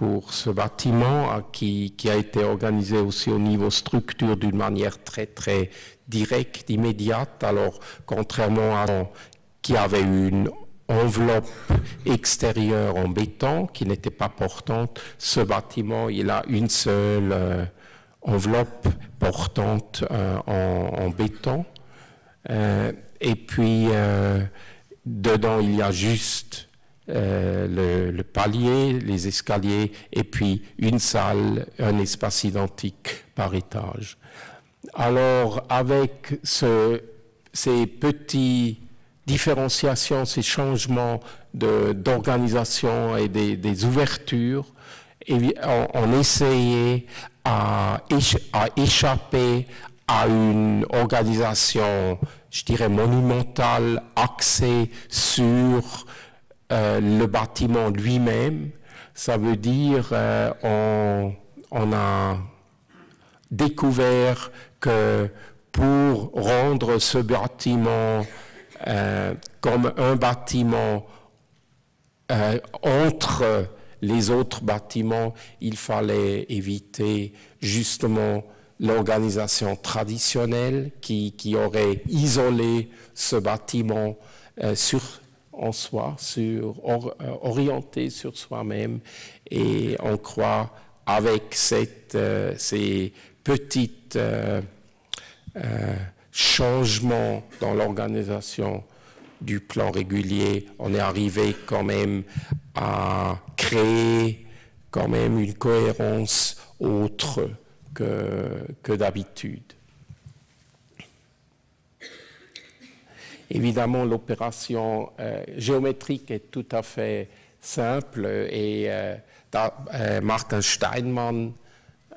pour ce bâtiment qui, a été organisé aussi au niveau structure d'une manière très très directe, immédiate. Alors, contrairement à qui avait une enveloppe extérieure en béton qui n'était pas portante, ce bâtiment, il a une seule euh, enveloppe portante euh, en, béton. Euh, et puis, dedans, il y a juste le, le, palier, les escaliers, et puis une salle, un espace identique par étage. Alors, avec ces petites différenciations, ces changements d'organisation et des, ouvertures, on, essayait à, échapper à une organisation, je dirais, monumentale, axée sur euh, le bâtiment lui-même. Ça veut dire euh, on a découvert que pour rendre ce bâtiment euh, comme un bâtiment entre les autres bâtiments, il fallait éviter justement l'organisation traditionnelle qui, aurait isolé ce bâtiment sur, en soi, sur, orienté sur soi-même. Et on croit avec cette, ces petites euh, changement dans l'organisation du plan régulier, on est arrivé quand même à créer quand même une cohérence autre que d'habitude. Évidemment, l'opération euh, géométrique est tout à fait simple et euh, Martin Steinmann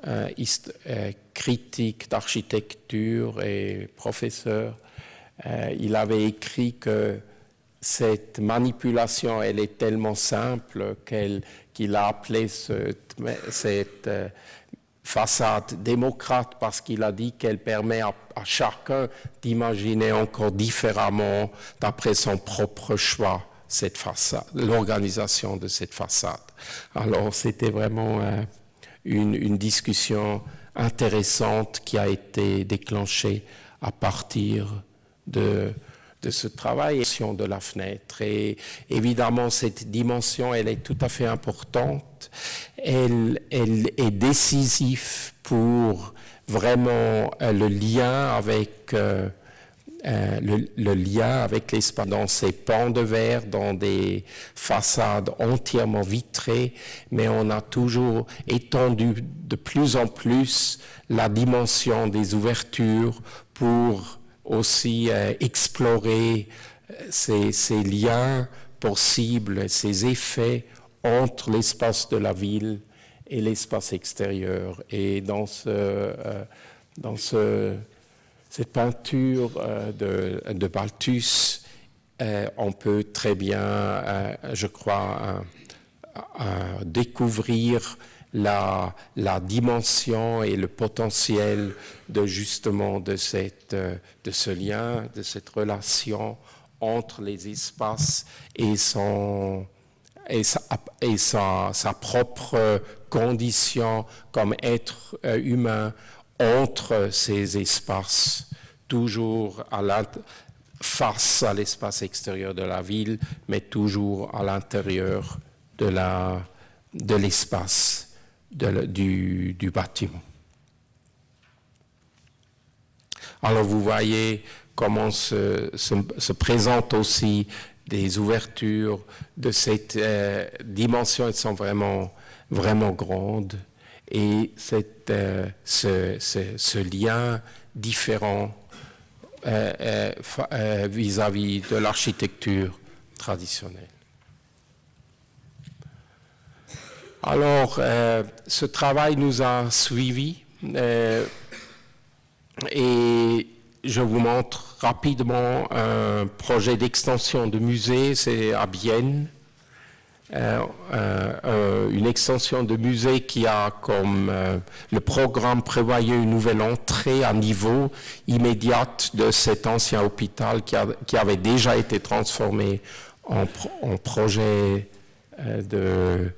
euh, euh, critique d'architecture et professeur. Euh, il avait écrit que cette manipulation, elle est tellement simple qu'il a appelé cette, façade démocrate parce qu'il a dit qu'elle permet à, à chacun d'imaginer encore différemment, d'après son propre choix, cette façade, l'organisation de cette façade. Alors c'était vraiment une, discussion intéressante qui a été déclenchée à partir de, de ce travail de la fenêtre. Et évidemment, cette dimension, elle est tout à fait importante. Elle, elle est décisive pour vraiment euh, le lien avec euh, euh, le, lien avec l'espace dans ces pans de verre, dans des façades entièrement vitrées, mais on a toujours étendu de plus en plus la dimension des ouvertures pour aussi euh, explorer euh, ces, liens possibles, ces effets entre l'espace de la ville et l'espace extérieur. Et dans ce, dans ce cette peinture euh, de, de, Balthus, euh, on peut très bien, euh, je crois, découvrir la, dimension et le potentiel de justement de, cette, de ce lien, de cette relation entre les espaces et, son, et, sa, et sa, sa, propre condition comme être humain entre ces espaces, toujours à face à l'espace extérieur de la ville, mais toujours à l'intérieur de l'espace du, du, bâtiment. Alors vous voyez comment se, se, présentent aussi des ouvertures de cette euh, dimension, elles sont vraiment, vraiment grandes et cette, euh, ce, lien différent euh, vis-à-vis de l'architecture traditionnelle. Alors, ce travail nous a suivis Euh, et je vous montre rapidement un projet d'extension de musée, c'est à Bienne. Euh, euh, une extension de musée qui a comme le programme prévoyait une nouvelle entrée à niveau immédiate de cet ancien hôpital qui, avait déjà été transformé en, projet de,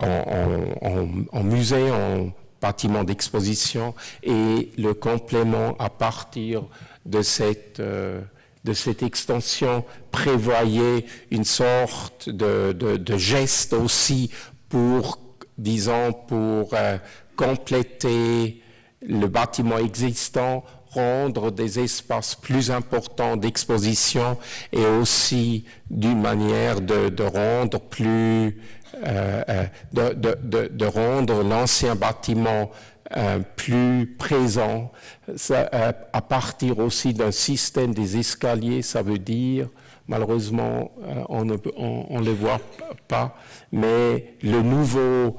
en, musée, en bâtiment d'exposition et le complément à partir de cette, euh, de cette extension prévoyait une sorte de, de, geste aussi pour, disons, pour euh, compléter le bâtiment existant, rendre des espaces plus importants d'exposition et aussi d'une manière de, de rendre plus euh, euh, de, rendre l'ancien bâtiment euh, plus présent, à partir aussi d'un système des escaliers, ça veut dire, malheureusement, on ne on, le voit pas, mais le nouveau,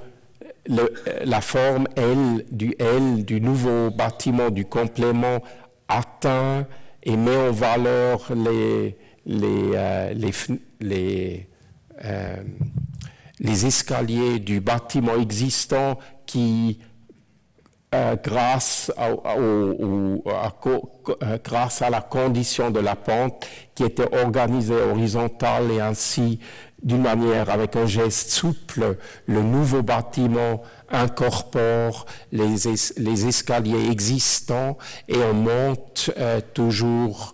la forme L du L du nouveau bâtiment, du complément atteint et met en valeur les, les, les, les les escaliers du bâtiment existant qui, euh, grâce, à, euh, grâce à la condition de la pente, qui était organisée horizontale et ainsi, d'une manière avec un geste souple, le nouveau bâtiment incorpore les, les escaliers existants et on monte euh, toujours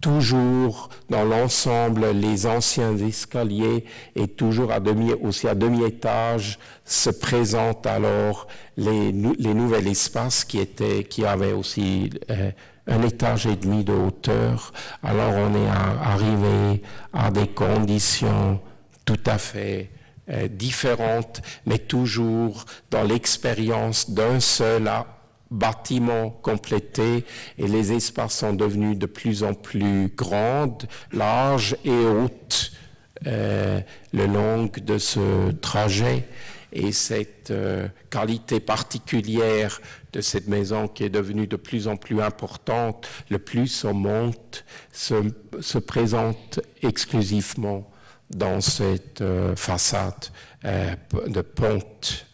toujours dans l'ensemble les anciens escaliers et toujours à demi, aussi à demi-étage se présentent alors les, les nouveaux espaces qui étaient, qui avaient aussi euh, un étage et demi de hauteur. Alors on est arrivé à des conditions tout à fait euh, différentes, mais toujours dans l'expérience d'un seul bâtiments complétés et les espaces sont devenus de plus en plus grands, larges et hautes euh, le long de ce trajet. Et cette euh, qualité particulière de cette maison qui est devenue de plus en plus importante, le plus on monte, se, présente exclusivement dans cette euh, façade de ponte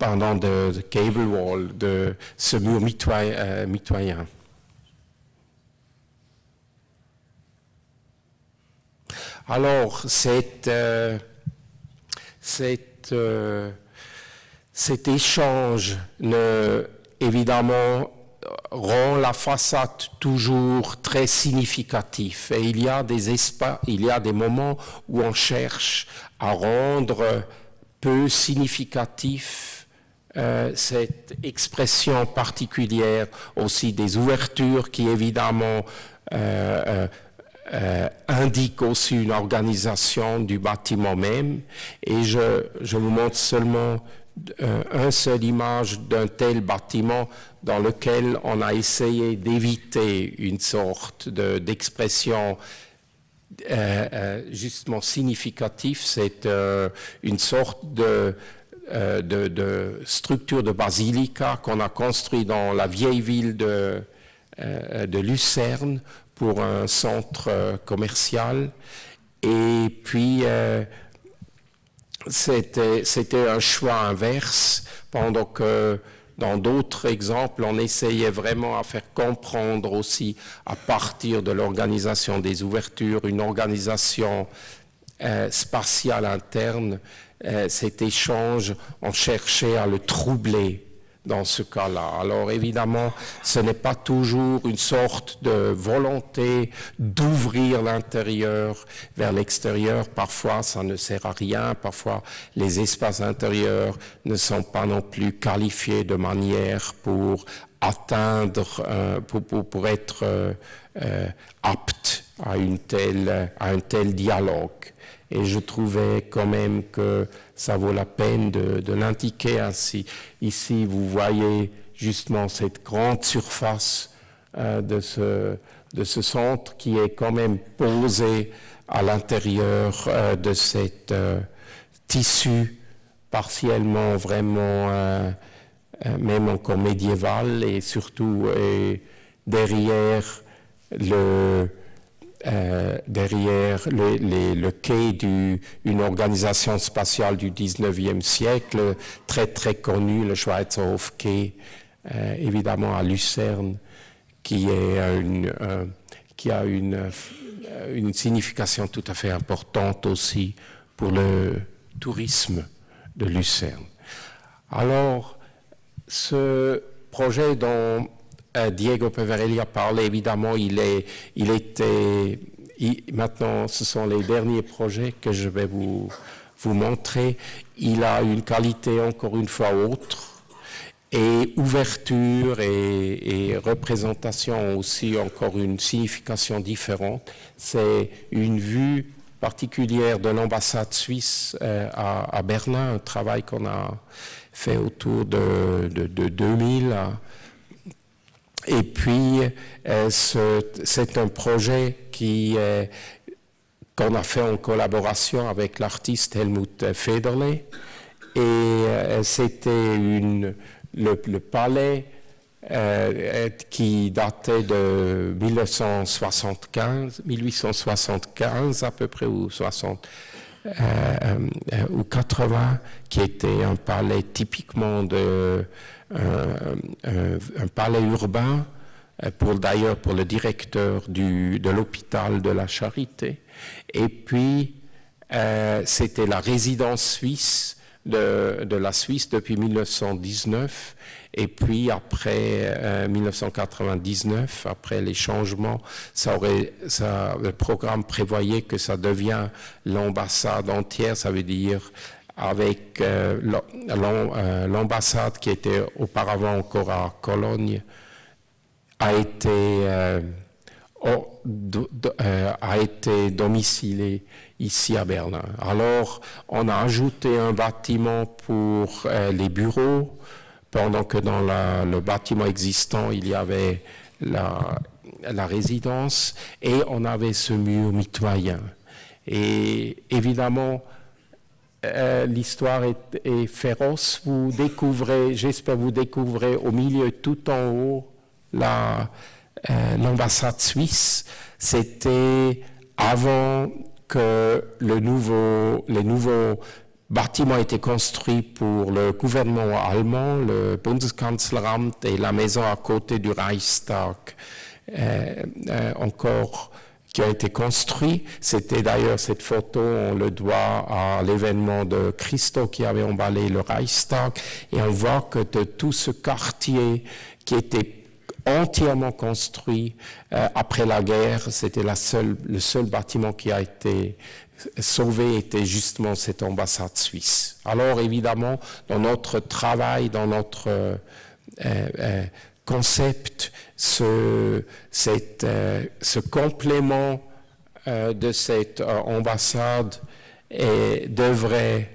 pendant de, cable wall, de ce mur euh, mitoyen. Alors, euh, euh, cet échange, ne, évidemment, rend la façade toujours très significatif. Et il y a des espaces, il y a des moments où on cherche à rendre peu significatif euh, cette expression particulière aussi des ouvertures qui évidemment euh, euh, indiquent aussi une organisation du bâtiment même. Et je, je vous montre seulement un seul image d'un tel bâtiment dans lequel on a essayé d'éviter une sorte d'expression justement significative. C'est une sorte de euh, de, structure de basilica qu'on a construit dans la vieille ville de, euh, Lucerne pour un centre euh, commercial. Et puis, c'était un choix inverse, pendant que dans d'autres exemples, on essayait vraiment à faire comprendre aussi, à partir de l'organisation des ouvertures, une organisation spatiale interne euh, cet échange, on cherchait à le troubler dans ce cas-là. Alors évidemment, ce n'est pas toujours une sorte de volonté d'ouvrir l'intérieur vers l'extérieur. Parfois, ça ne sert à rien. Parfois, les espaces intérieurs ne sont pas non plus qualifiés de manière pour atteindre, euh, pour, pour, être euh, euh apte à, une telle, à un tel dialogue et je trouvais quand même que ça vaut la peine de, l'indiquer ainsi. Ici, vous voyez justement cette grande surface euh, de, ce, de ce centre qui est quand même posé à l'intérieur euh, de cet euh, tissu partiellement vraiment même encore médiéval et surtout derrière le, derrière le, quai d'une organisation spatiale du 19e siècle, très très connue, le Schweizerhof Quai, évidemment à Lucerne, qui, est une, qui a une, une signification tout à fait importante aussi pour le tourisme de Lucerne. Alors, ce projet dont euh, Diego Peverelli a parlé, évidemment, il, est, il était... maintenant, ce sont les derniers projets que je vais vous, vous montrer. Il a une qualité encore une fois autre et ouverture et, représentation aussi encore une signification différente. C'est une vue particulière de l'ambassade suisse euh, à, Berlin, un travail qu'on a fait autour de, 2000. Et puis, euh, c'est un projet qui qu'on a fait en collaboration avec l'artiste Helmut Federle. Et euh, c'était le, palais euh, qui datait de 1975, 1875 à peu près, ou 60, euh, euh, ou 80, qui était un palais typiquement de un, palais urbain, pour d'ailleurs pour le directeur du, de l'hôpital de la Charité. Et puis c'était la résidence suisse de, la Suisse depuis 1919. Et puis après 1999, euh, après les changements, ça aurait, ça, le programme prévoyait que ça devient l'ambassade entière, ça veut dire avec euh, euh, l'ambassade qui était auparavant encore à Cologne, a été, a été domicilée ici à Berlin. Alors, on a ajouté un bâtiment pour euh, les bureaux, pendant que dans le bâtiment existant, il y avait la, résidence, et on avait ce mur mitoyen. Et évidemment, euh, l'histoire est, féroce. Vous découvrez, j'espère vous découvrez au milieu, tout en haut, euh, l'ambassade suisse. C'était avant que le nouveau, les nouveaux bâtiments étaient construits pour le gouvernement allemand, le Bundeskanzleramt et la maison à côté du Reichstag, euh, encore qui a été construit. C'était d'ailleurs cette photo, on le doit à l'événement de Christo qui avait emballé le Reichstag. Et on voit que de tout ce quartier qui était entièrement construit euh, après la guerre. C'était le seul bâtiment qui a été sauvé était justement cette ambassade suisse. Alors évidemment, dans notre travail, dans notre euh, euh, concept, ce, ce complément de cette ambassade devrait,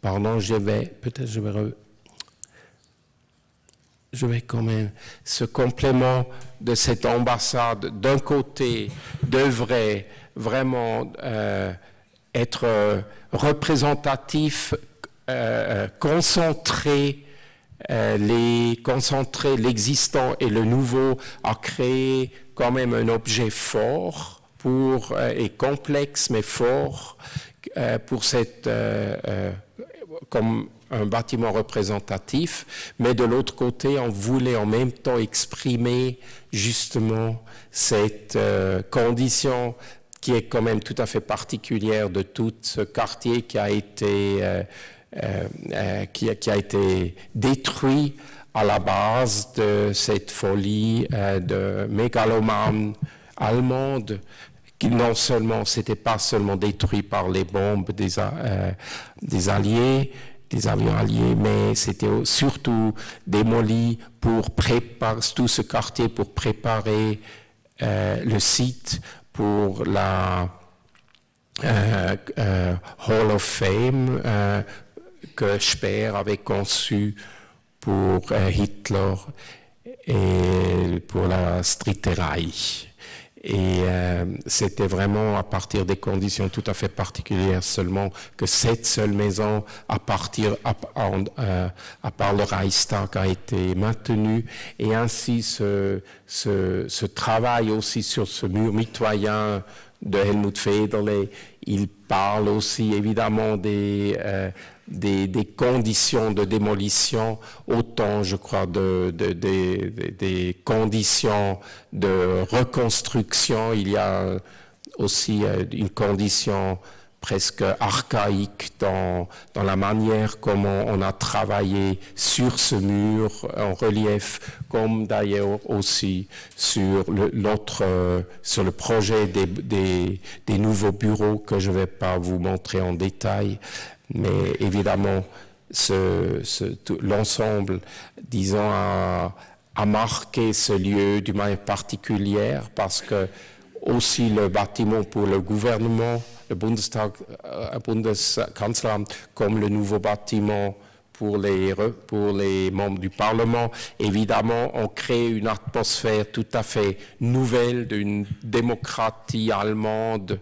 pardon, je vais, peut-être je vais je vais quand même, ce complément de cette ambassade, d'un côté, devrait vraiment euh, être euh, représentatif, euh, concentrer les concentrer l'existant et le nouveau à créer quand même un objet fort pour et complexe mais fort pour cette comme un bâtiment représentatif, mais de l'autre côté, on voulait en même temps exprimer justement cette euh, condition qui est quand même tout à fait particulière de tout ce quartier qui a été, euh, euh, qui, qui, a été détruit à la base de cette folie de mégalomane allemande qui non seulement, c'était pas seulement détruit par les bombes des, Alliés, des avions alliés, mais c'était surtout démoli pour préparer tout ce quartier pour préparer euh, le site pour la euh, euh, Hall of Fame que Speer avait conçu pour Hitler et pour la Streeterei. Et euh, c'était vraiment à partir des conditions tout à fait particulières seulement que cette seule maison, à partir à, euh, part le Reichstag, a été maintenue. Et ainsi, ce, ce, travail aussi sur ce mur mitoyen de Helmut Federle, il parle aussi évidemment des, euh, des, conditions de démolition, autant je crois de, de, des conditions de reconstruction. Il y a aussi euh, une condition presque archaïque dans, dans la manière comment on a travaillé sur ce mur en relief, comme d'ailleurs aussi sur l'autre, euh, sur le projet des, des, des, nouveaux bureaux que je ne vais pas vous montrer en détail, mais évidemment, ce, ce, l'ensemble, disons, a, a marqué ce lieu d'une manière particulière parce que aussi le bâtiment pour le gouvernement, le Bundestag, euh, Bundeskanzleramt, comme le nouveau bâtiment pour les, pour les membres du Parlement, évidemment, ont créé une atmosphère tout à fait nouvelle d'une démocratie allemande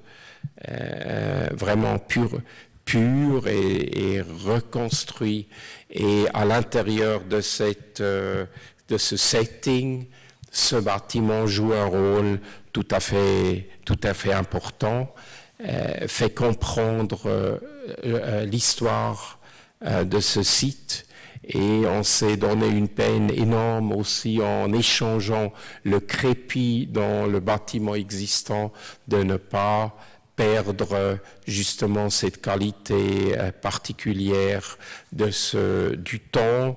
euh, vraiment pure, pure et, et reconstruite. Et à l'intérieur de, euh, de ce setting, ce bâtiment joue un rôle tout à fait, tout à fait important, euh, fait comprendre euh, euh, l'histoire de ce site. Et on s'est donné une peine énorme aussi en échangeant le crépi dans le bâtiment existant de ne pas perdre justement cette qualité particulière de ce, du temps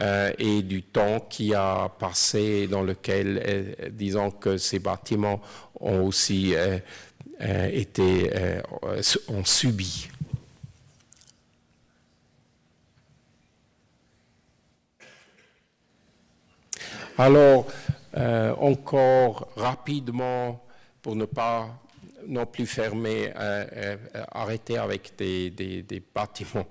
euh, et du temps qui a passé dans lequel, euh, disons que ces bâtiments ont aussi euh, été, ont subi. Alors, encore rapidement, pour ne pas non plus fermer, arrêter avec des, des, bâtiments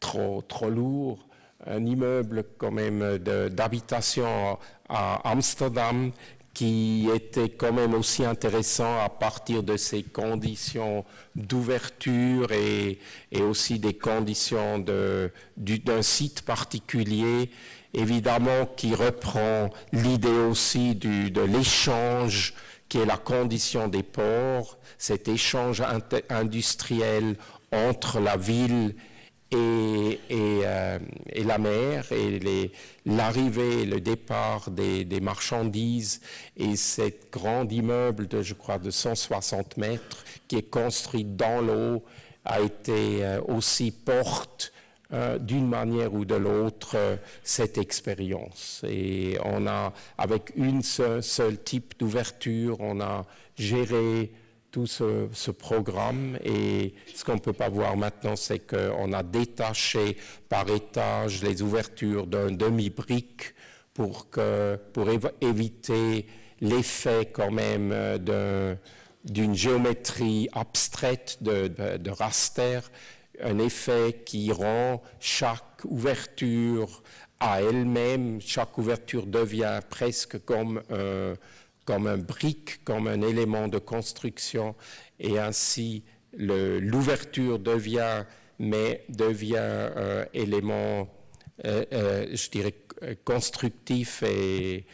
trop, trop lourds, un immeuble quand même d'habitation à Amsterdam qui était quand même aussi intéressant à partir de ces conditions d'ouverture et, et, aussi des conditions d'un site particulier, évidemment qui reprend l'idée aussi du, de l'échange qui est la condition des ports, cet échange industriel entre la ville et, euh, et, la mer et l'arrivée le départ des, marchandises et cet grand immeuble de, je crois, de 160 mètres qui est construit dans l'eau a été euh, aussi porte euh, d'une manière ou de l'autre cette expérience. Et on a, avec une seul, seul type d'ouverture, on a géré tout ce, programme. Et ce qu'on ne peut pas voir maintenant, c'est qu'on a détaché par étage les ouvertures d'un demi-brique pour, que, pour éviter l'effet quand même d'une géométrie abstraite de, raster, un effet qui rend chaque ouverture à elle-même, chaque ouverture devient presque comme un comme un brique, comme un élément de construction, et ainsi l'ouverture devient, mais devient un élément, euh, euh, je dirais, constructif et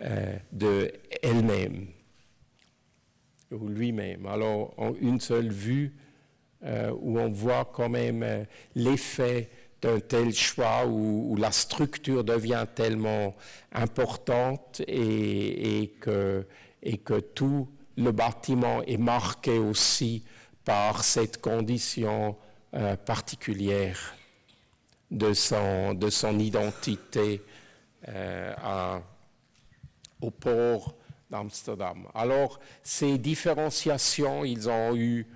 euh, de elle-même ou lui-même. Alors, une seule vue, où on voit quand même l'effet d'un tel choix où, la structure devient tellement importante et, que, et, que, tout le bâtiment est marqué aussi par cette condition euh, particulière de son, de son identité euh, au port d'Amsterdam. Alors, ces différenciations, ils ont eu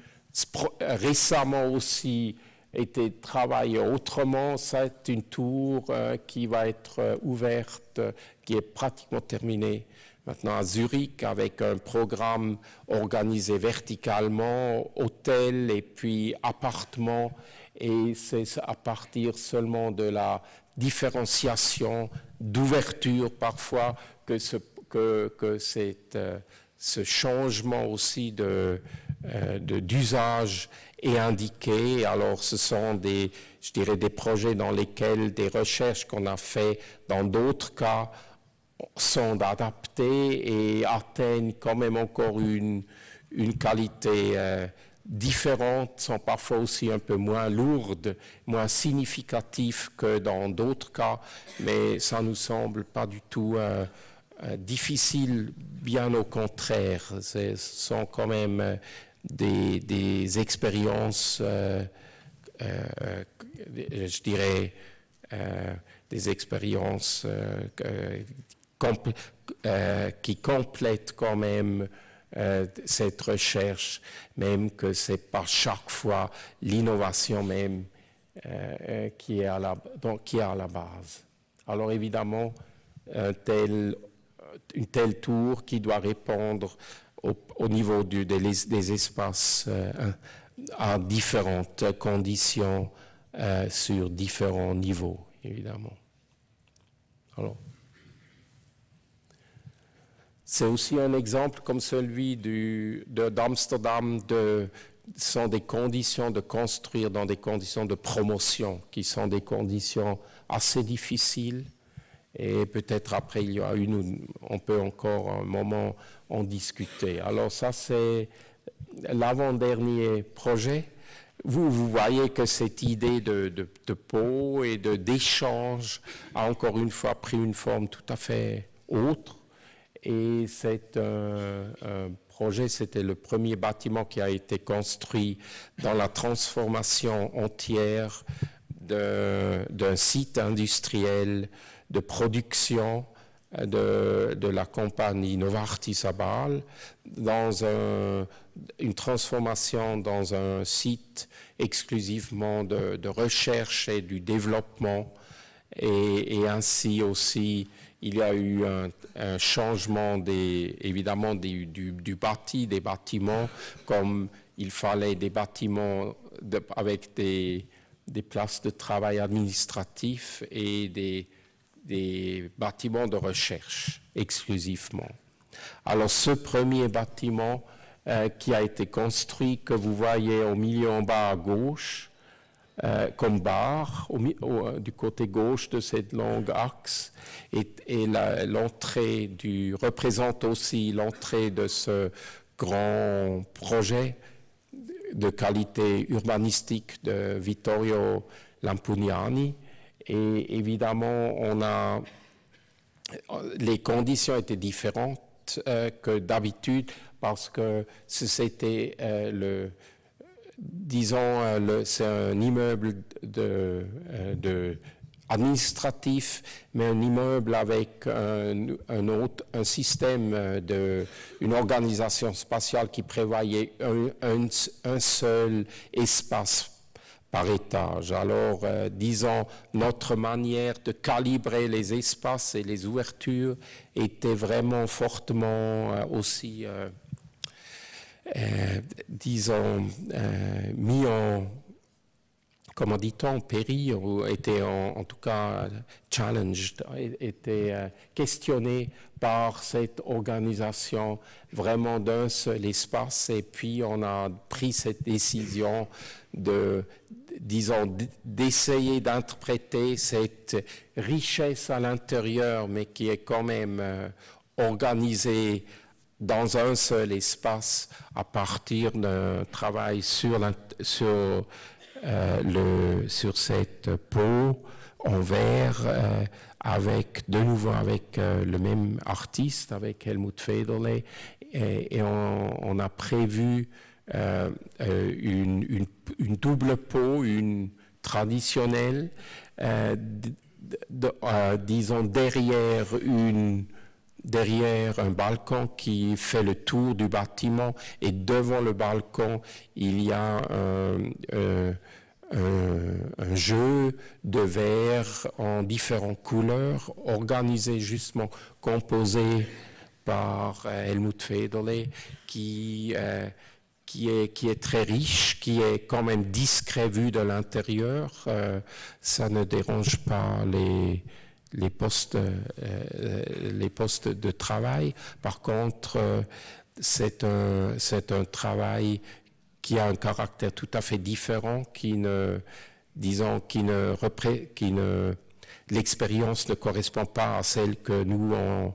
récemment aussi été travaillé autrement. C'est une tour euh, qui va être euh, ouverte, qui est pratiquement terminée maintenant à Zurich avec un programme organisé verticalement, hôtel et puis appartement. Et c'est à partir seulement de la différenciation, d'ouverture parfois, que, ce, que, que euh, ce changement aussi de, d'usage est indiqué. Alors, ce sont des, je dirais, des projets dans lesquels des recherches qu'on a fait dans d'autres cas sont adaptées et atteignent quand même encore une, une qualité euh, différente, sont parfois aussi un peu moins lourdes, moins significatives que dans d'autres cas, mais ça nous semble pas du tout euh, euh, difficile, bien au contraire. Ce sont quand même des, expériences, je dirais, des expériences qui complètent quand même euh, cette recherche, même que c'est pas chaque fois l'innovation même euh, euh, qui, est à la, donc, qui est à la base. Alors évidemment, une telle tour qui doit répondre au, niveau des, espaces à différentes conditions sur différents niveaux, évidemment. Alors, c'est aussi un exemple comme celui d'Amsterdam, de, sont des conditions de construire dans des conditions de promotion qui sont des conditions assez difficiles. Et peut-être après, il y a une, on peut encore un moment en discuter. Alors ça, c'est l'avant-dernier projet. Vous, vous voyez que cette idée de, de, de pot et d'échange a encore une fois pris une forme tout à fait autre. Et c'est un, projet, c'était le premier bâtiment qui a été construit dans la transformation entière d'un site industriel de production de, de, la compagnie Novartis Abal dans une transformation dans un site exclusivement de, de recherche et du développement. Et, ainsi aussi il y a eu un, changement des, évidemment du, bâti, des bâtiments, comme il fallait des bâtiments avec des, places de travail administratif et des, bâtiments de recherche exclusivement. Alors ce premier bâtiment euh, qui a été construit, que vous voyez au milieu en bas à gauche, euh, comme barre euh, du côté gauche de cette longue axe et, l'entrée du représente aussi l'entrée de ce grand projet de qualité urbanistique de Vittorio Lampugnani et évidemment on a les conditions étaient différentes euh, que d'habitude parce que c'était le disons, euh, c'est un immeuble de, euh, administratif, mais un immeuble avec un, autre, un système de, une organisation spatiale qui prévoyait un, seul espace Alors, euh, disons, notre manière de calibrer les espaces et les ouvertures était vraiment fortement aussi euh, disons, euh, mis en, comment dit-on, péril, ou était en, tout cas challenged, était euh, questionné par cette organisation vraiment d'un seul espace. Et puis on a pris cette décision de, disons, d'essayer d'interpréter cette richesse à l'intérieur, mais qui est quand même organisée dans un seul espace à partir d'un travail sur, sur, euh, le, sur cette peau en verre euh, avec de nouveau avec euh, le même artiste avec Helmut Federle et, on, a prévu une, une, double peau une traditionnelle disons derrière une derrière un balcon qui fait le tour du bâtiment et devant le balcon, il y a un, jeu de verre en différentes couleurs, organisé justement, composé par euh, Helmut Federle, qui, euh, qui, est, qui est très riche, qui est quand même discret vu de l'intérieur. Euh, ça ne dérange pas les les postes, euh, les postes de travail. Par contre, euh, c'est un, c'est un travail qui a un caractère tout à fait différent, qui ne, disons, qui ne, qui ne l'expérience ne correspond pas à celle que nous on,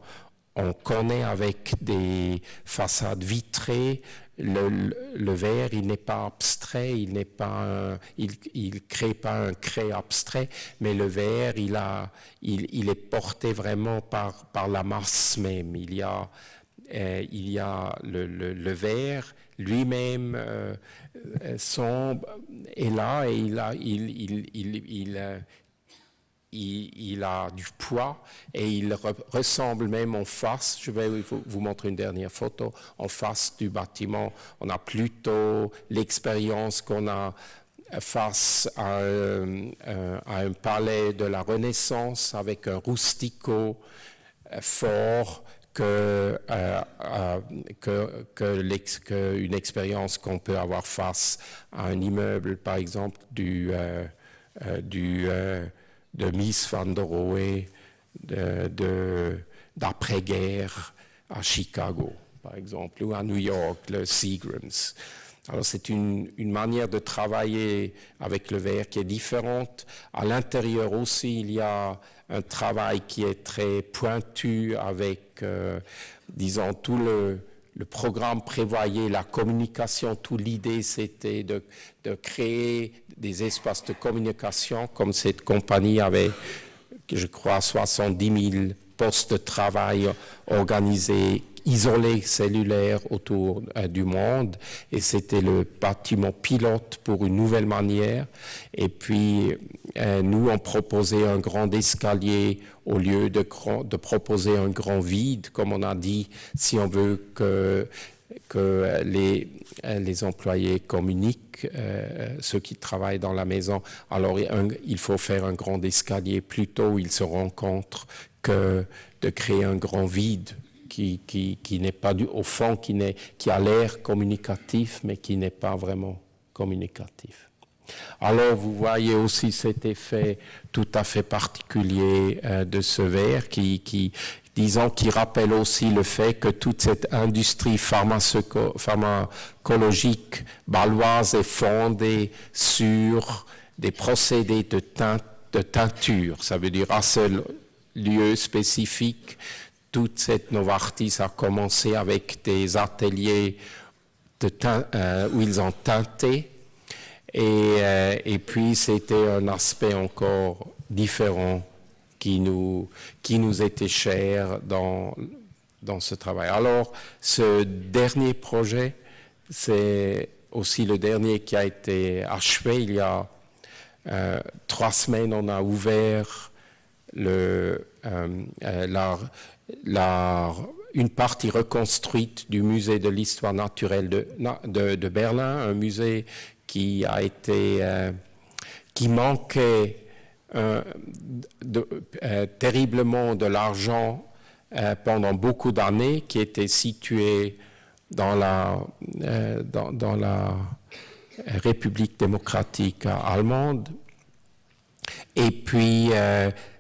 on connaît avec des façades vitrées. Le, verre, il n'est pas abstrait, il n'est pas, il, crée pas un cré abstrait, mais le verre, il a, il, est porté vraiment par par la masse même. Il y a, euh, il y a le, verre lui-même euh, sombre est là et il a, il, il, il il, a du poids et il ressemble même en face, je vais vous, montrer une dernière photo, en face du bâtiment, on a plutôt l'expérience qu'on a face à, un une de la Renaissance avec un rustico fort euh, euh, que, une expérience qu'on peut avoir face à un immeuble, par exemple, du, euh, du de Miss Van der Rohe d'après-guerre à Chicago, par exemple, ou à New York, le Seagrams. Alors c'est une, une, manière de travailler avec le verre qui est différente. À l'intérieur aussi, il y a un travail qui est très pointu avec, euh, disons, tout le, le programme prévoyait la communication, toute l'idée c'était de, créer des espaces de communication, comme cette compagnie avait, je crois, 70 000 postes de travail organisés isolé cellulaire autour euh, du monde. Et c'était le bâtiment pilote pour une nouvelle manière. Et puis euh, nous on proposait un grand escalier au lieu de, proposer un grand vide comme on a dit si on veut que les, employés communiquent, euh, ceux qui travaillent dans la maison. Alors il faut faire un grand escalier plutôt ils se rencontrent que de créer un grand vide qui, qui, qui n'est pas du, au fond, qui, qui a l'air communicatif, mais qui n'est pas vraiment communicatif. Alors vous voyez aussi cet effet tout à fait particulier euh, de ce verre qui, qui, disons, qui rappelle aussi le fait que toute cette industrie pharmacologique baloise est fondée sur des procédés de, de teinture. Ça veut dire à seul lieu spécifique toute cette Novartis a commencé avec des ateliers euh, où ils ont teinté. Et, euh, et puis, c'était un aspect encore différent qui nous, qui nous était cher dans, dans ce travail. Alors, ce dernier projet, c'est aussi le dernier qui a été achevé. Il y a euh, trois semaines, on a ouvert le, la, une partie reconstruite du musée de l'histoire naturelle de, Berlin, un musée qui euh, manquait euh, euh, terriblement de l'argent pendant beaucoup d'années, qui était situé dans la, dans, la République démocratique allemande. Et puis,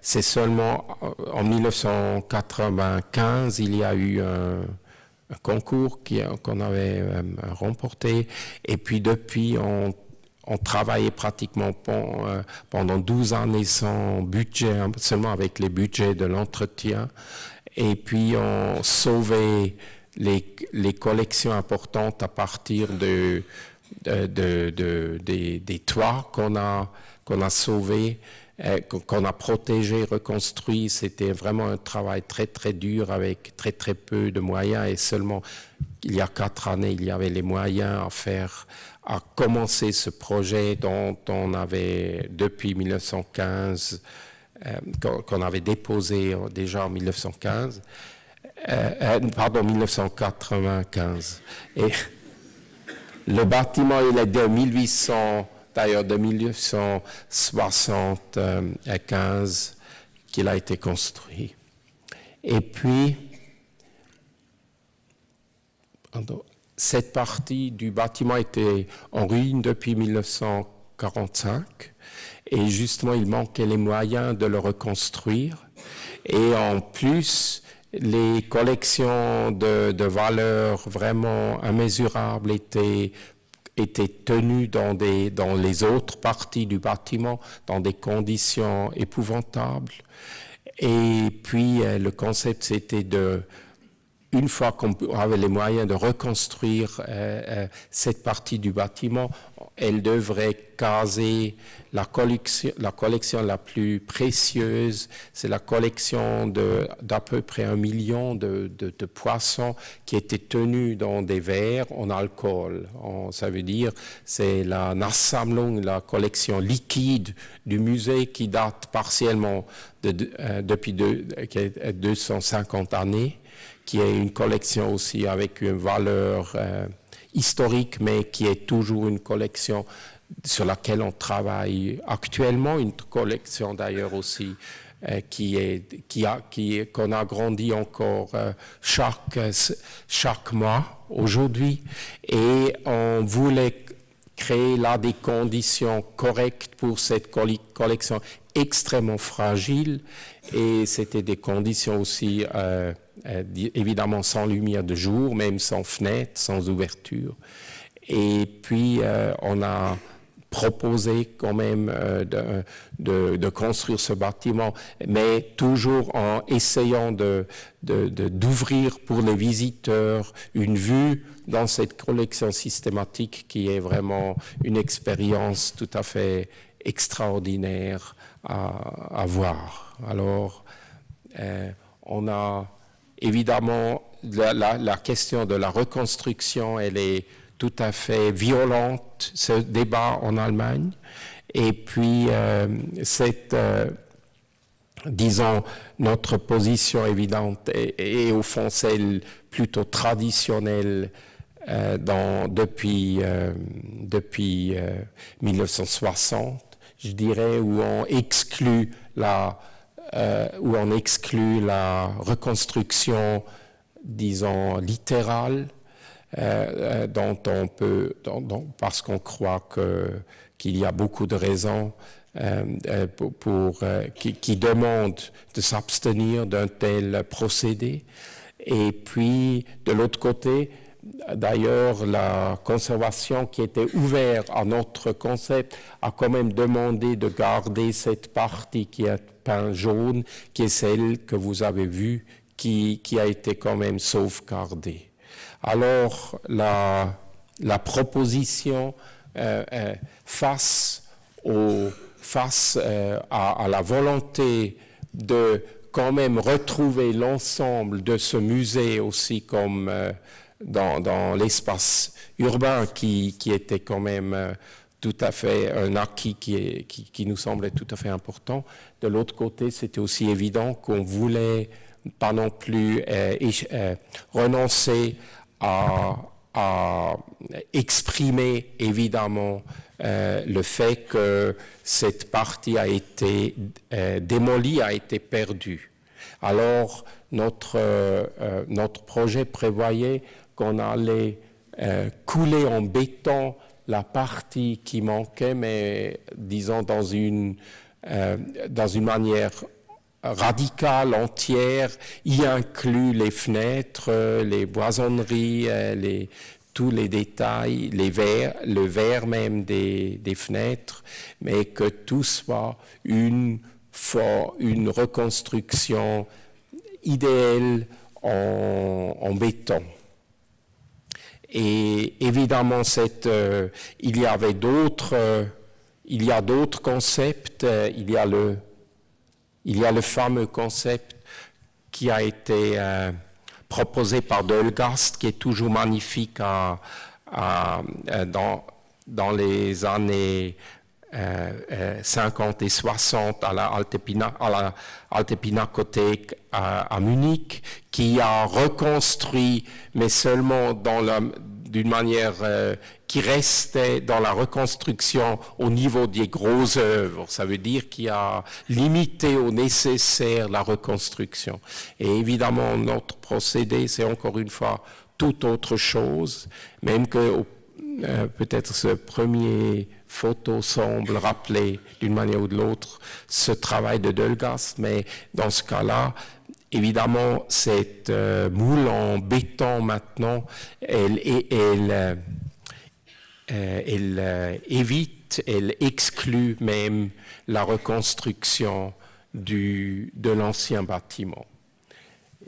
c'est seulement euh, en 1995, il y a eu un, concours qu'on avait euh, remporté. Et puis, depuis, on, on travaillait pratiquement pendant 12 années sans budget, hein, seulement avec les budgets de l'entretien. Et puis, on sauvait les, collections importantes à partir de, de, de, des, des toits qu'on a, qu'on a sauvés euh, qu'on a protégé, reconstruit. C'était vraiment un travail très très dur avec très très peu de moyens et seulement il y a quatre années, il y avait les moyens à faire, à commencer ce projet dont on avait depuis 1915, euh, qu'on avait déposé déjà en 1915, euh, pardon, 1995. Et le bâtiment, il est de 1800 d'ailleurs de 1975 qu'il a été construit. Et puis, cette partie du bâtiment était en ruine depuis 1945 et justement il manquait les moyens de le reconstruire. Et en plus, les collections de, de valeurs vraiment immesurables étaient étaient tenues dans, dans les autres parties du bâtiment dans des conditions épouvantables. Et puis euh, le concept c'était de une fois qu'on avait les moyens de reconstruire euh, euh, cette partie du bâtiment, elle devrait caser la collection la, collection la plus précieuse. C'est la collection d'à peu près un million de, de, de, poissons qui étaient tenus dans des verres en alcool. ça veut dire c'est la Nassamlung, la collection liquide du musée qui date partiellement de, euh, depuis de, 250 années qui est une collection aussi avec une valeur euh, historique, mais qui est toujours une collection sur laquelle on travaille actuellement, une collection d'ailleurs aussi euh, qui est qui a qui qu'on agrandit encore euh, chaque chaque mois aujourd'hui. Et on voulait créer là des conditions correctes pour cette collection extrêmement fragile. Et c'était des conditions aussi euh, évidemment sans lumière de jour, même sans fenêtre, sans ouverture. Et puis, euh, on a proposé quand même euh, de, construire ce bâtiment, mais toujours en essayant de, d'ouvrir pour les visiteurs une vue dans cette collection systématique qui est vraiment une expérience tout à fait extraordinaire à, à voir. Alors, on a Évidemment, la, question de la reconstruction, elle est tout à fait violente, ce débat en Allemagne. Et puis, euh, cette, euh, disons, notre position évidente est, au fond celle plutôt traditionnelle euh, depuis, depuis 1960, je dirais, où on exclut la euh, où on exclut la reconstruction, disons, littérale, euh, euh, dont on peut, parce qu'on croit qu'il y a beaucoup de raisons pour, qui, qui, demandent de s'abstenir d'un tel procédé. Et puis, de l'autre côté, D'ailleurs, la conservation qui était ouverte à notre concept a quand même demandé de garder cette partie qui est peint jaune, qui est celle que vous avez vue, qui, a été quand même sauvegardée. Alors, la, proposition euh, euh, face, euh, à, la volonté de quand même retrouver l'ensemble de ce musée aussi comme dans, l'espace urbain qui, qui, était quand même euh, tout à fait un acquis qui, qui, nous semblait tout à fait important. De l'autre côté, c'était aussi évident qu'on voulait pas non plus euh, euh, renoncer à, exprimer évidemment le fait que cette partie a été démolie, a été perdue. Alors, notre, notre projet prévoyait qu'on allait couler en béton la partie qui manquait, mais disons dans une, euh, dans une manière radicale, entière, y inclut les fenêtres, les boisonneries, euh, tous les détails, les verres, le verre même des, fenêtres, mais que tout soit une, une reconstruction idéale en béton. Et évidemment, cette, euh, il y avait d'autres, euh, il y a d'autres concepts. Euh, il y a le, il y a le fameux concept qui a été proposé par Delgast, qui est toujours magnifique à, à, dans, dans les années 50 et 60 à la Altepina, à la à, à, Munich, qui a reconstruit, mais seulement d'une manière euh, qui restait dans la reconstruction au niveau des grosses œuvres. Ça veut dire qu'il a limité au nécessaire la reconstruction. Et évidemment, notre procédé, c'est encore une fois tout autre chose, même que euh, peut-être ce premier photo semble rappeler d'une manière ou de l'autre ce travail de Delgas, mais dans ce cas-là, évidemment, cette euh, moule en béton maintenant, elle, elle, elle évite, elle exclut même la reconstruction du, de l'ancien bâtiment.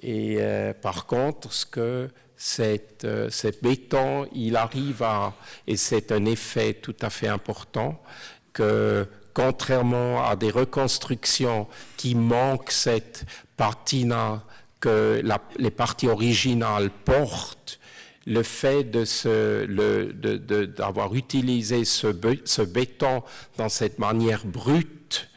Et par contre, ce que cette, euh, béton, il arrive à, et c'est un effet tout à fait important, que contrairement à des reconstructions qui manquent cette partie-là que les parties originales portent, le fait d'avoir de utilisé ce, béton dans cette manière brute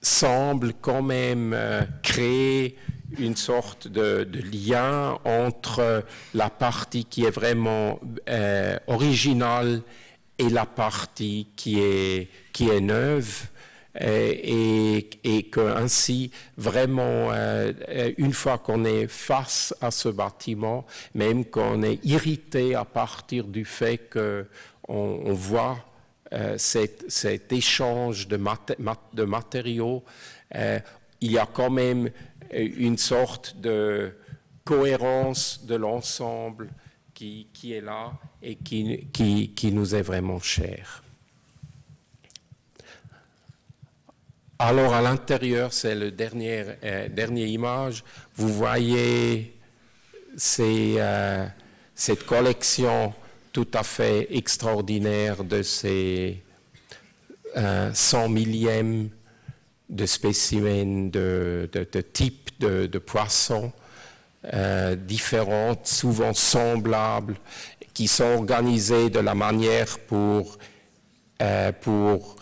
semble quand même euh, créer une sorte de, lien entre la partie qui est vraiment euh, originale et la partie qui est, qui est neuve. Euh, et, et que ainsi vraiment euh, une fois qu'on est face à ce bâtiment, même qu'on est irrité à partir du fait qu'on on voit cet, échange de, de matériaux, il y a quand même une sorte de cohérence de l'ensemble qui, qui, est là et qui, qui, qui, nous est vraiment cher. Alors à l'intérieur, c'est la dernière, euh, image, vous voyez euh, cette collection tout à fait extraordinaire de ces euh, 100 millièmes de spécimens de, types de, poissons euh, différentes, souvent semblables, qui sont organisés de la manière pour, euh, pour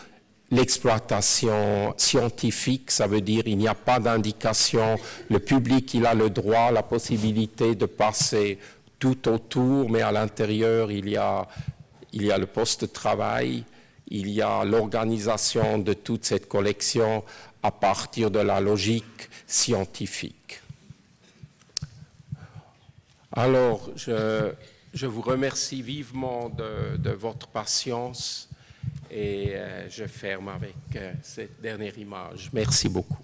l'exploitation scientifique, ça veut dire il n'y a pas d'indication, le public il a le droit, la possibilité de passer tout autour, mais à l'intérieur il y a, il y a le poste de travail, il y a l'organisation de toute cette collection à partir de la logique scientifique. Alors, je, vous remercie vivement de, votre patience et euh, je ferme avec euh, cette dernière image. Merci beaucoup.